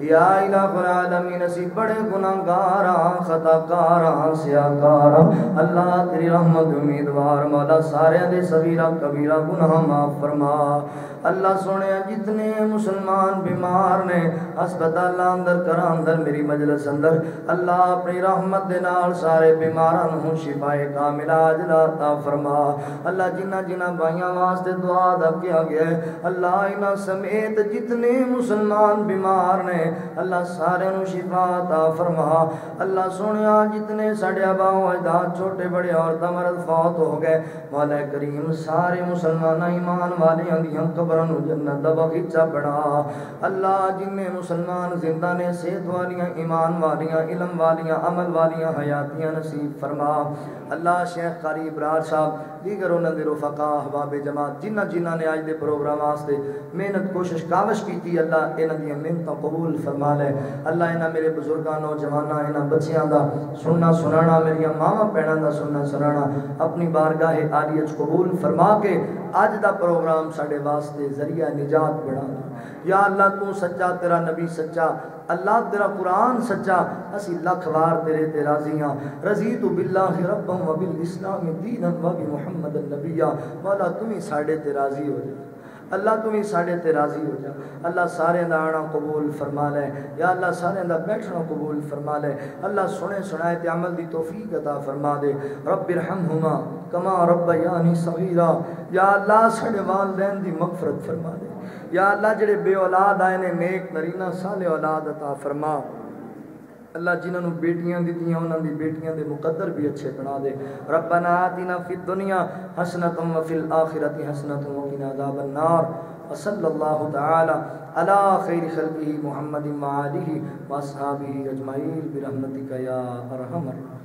Speaker 1: या इलामीन असी बड़े गुनागार खताकार सियाकार अल्लाह तेरी रहमत उम्मीदवार मौला सारे दे सवीरा कबीरा गुनाह माफ़ फरमा अल्लाह सोने जितने मुसलमान बीमार ने हस्पताल अंदर करा अंदर मेरी मजलस अंदर अल्लाह अपनी रहमत दे नाल सारे बीमारा नु शिफाए कामिला अजला ता फरमा अल्लाह जिन्ना जिन्ना भाइयों वास्ते दुआ दा किया गया है। अल्लाह इन्हां समेत जितने मुसलमान बीमार ने, अल्लाह सारे शिफा ता फरमा अल्लाह सुनिया जितने साढ़े आबाओ अजदाद छोटे बड़े औरत मर्द फौत हो गए। मौला करीम, सारे मुसलमान ईमान वाले दियाँ कब्रां जन्नत बगीचा बना। अल्लाह जिन्ने मुसलमान ज़िंदा ने, सेहत वालियाँ, ईमान वालियाँ, इलम वालियाँ, अमल वालियाँ, हयातियाँ नसीब फरमा। अल्लाह शेख कारी इबरार साहब दीगर उन्होंने रुफका अहबाब जमात जिन्होंने जिन्होंने अज के प्रोग्राम वास्ते मेहनत, कोशिश, काविश की अल्लाह इन्हों मेहनत कबूल फरमा लें। अल्लाह इन्होंने मेरे बुज़ुर्गों, नौजवानों इन्होंने बच्चों का सुनना सुना मेरिया मावं भैनों का सुनना सुना अपनी बारगाह आलियत कबूल फरमा के अज का प्रोग्राम साढ़े वास्ते ज़रिया निजात बना या अल्लाह, तू सच्चा, तेरा नबी सच्चा, अल्लाह, तेरा कुरान सच्चा, असी लख वार तेरे ते राज़ी हाँ। रज़ी तू बिल्लाहि रब्बम व बिल इस्लाम दीनन व मुहम्मद नबिया। मौला, तू ही साडे ते राज़ी हो जा। अल्लाह, तू ही साढ़े ते राज़ी हो जा। अल्लाह सारे का आना कबूल फरमा ले। या अल्लाह, सारे का बैठना कबूल फरमा ले। अल्लाह सुने सुनाए ते अमल की तोफीक अता फरमा दे। रब्बिर हुमा कमा रब यानी सगीरा। या अल्लाह, साढ़े वालदैन की मगफरत फरमा दे। या अल्लाह जेड़े बे औलाद आए ने, नेक नरीना साले औलाद अता फरमा। अल्लाह जिन्होंने बेटियाँ दित्तियाँ उन्होंने बेटियाँ के मुकद्दर भी अच्छे बना दे। रब्बना आतिना फिद दुनिया हसनतुम व फिल आखिरति हसनतुम व किना अज़ाबन नार व सल्लल्लाहु तआला अला खैर खल्किही मुहम्मदिन व आलिहि व अस्हाबिही अजमाइन बिरहमतिका या अरहमर।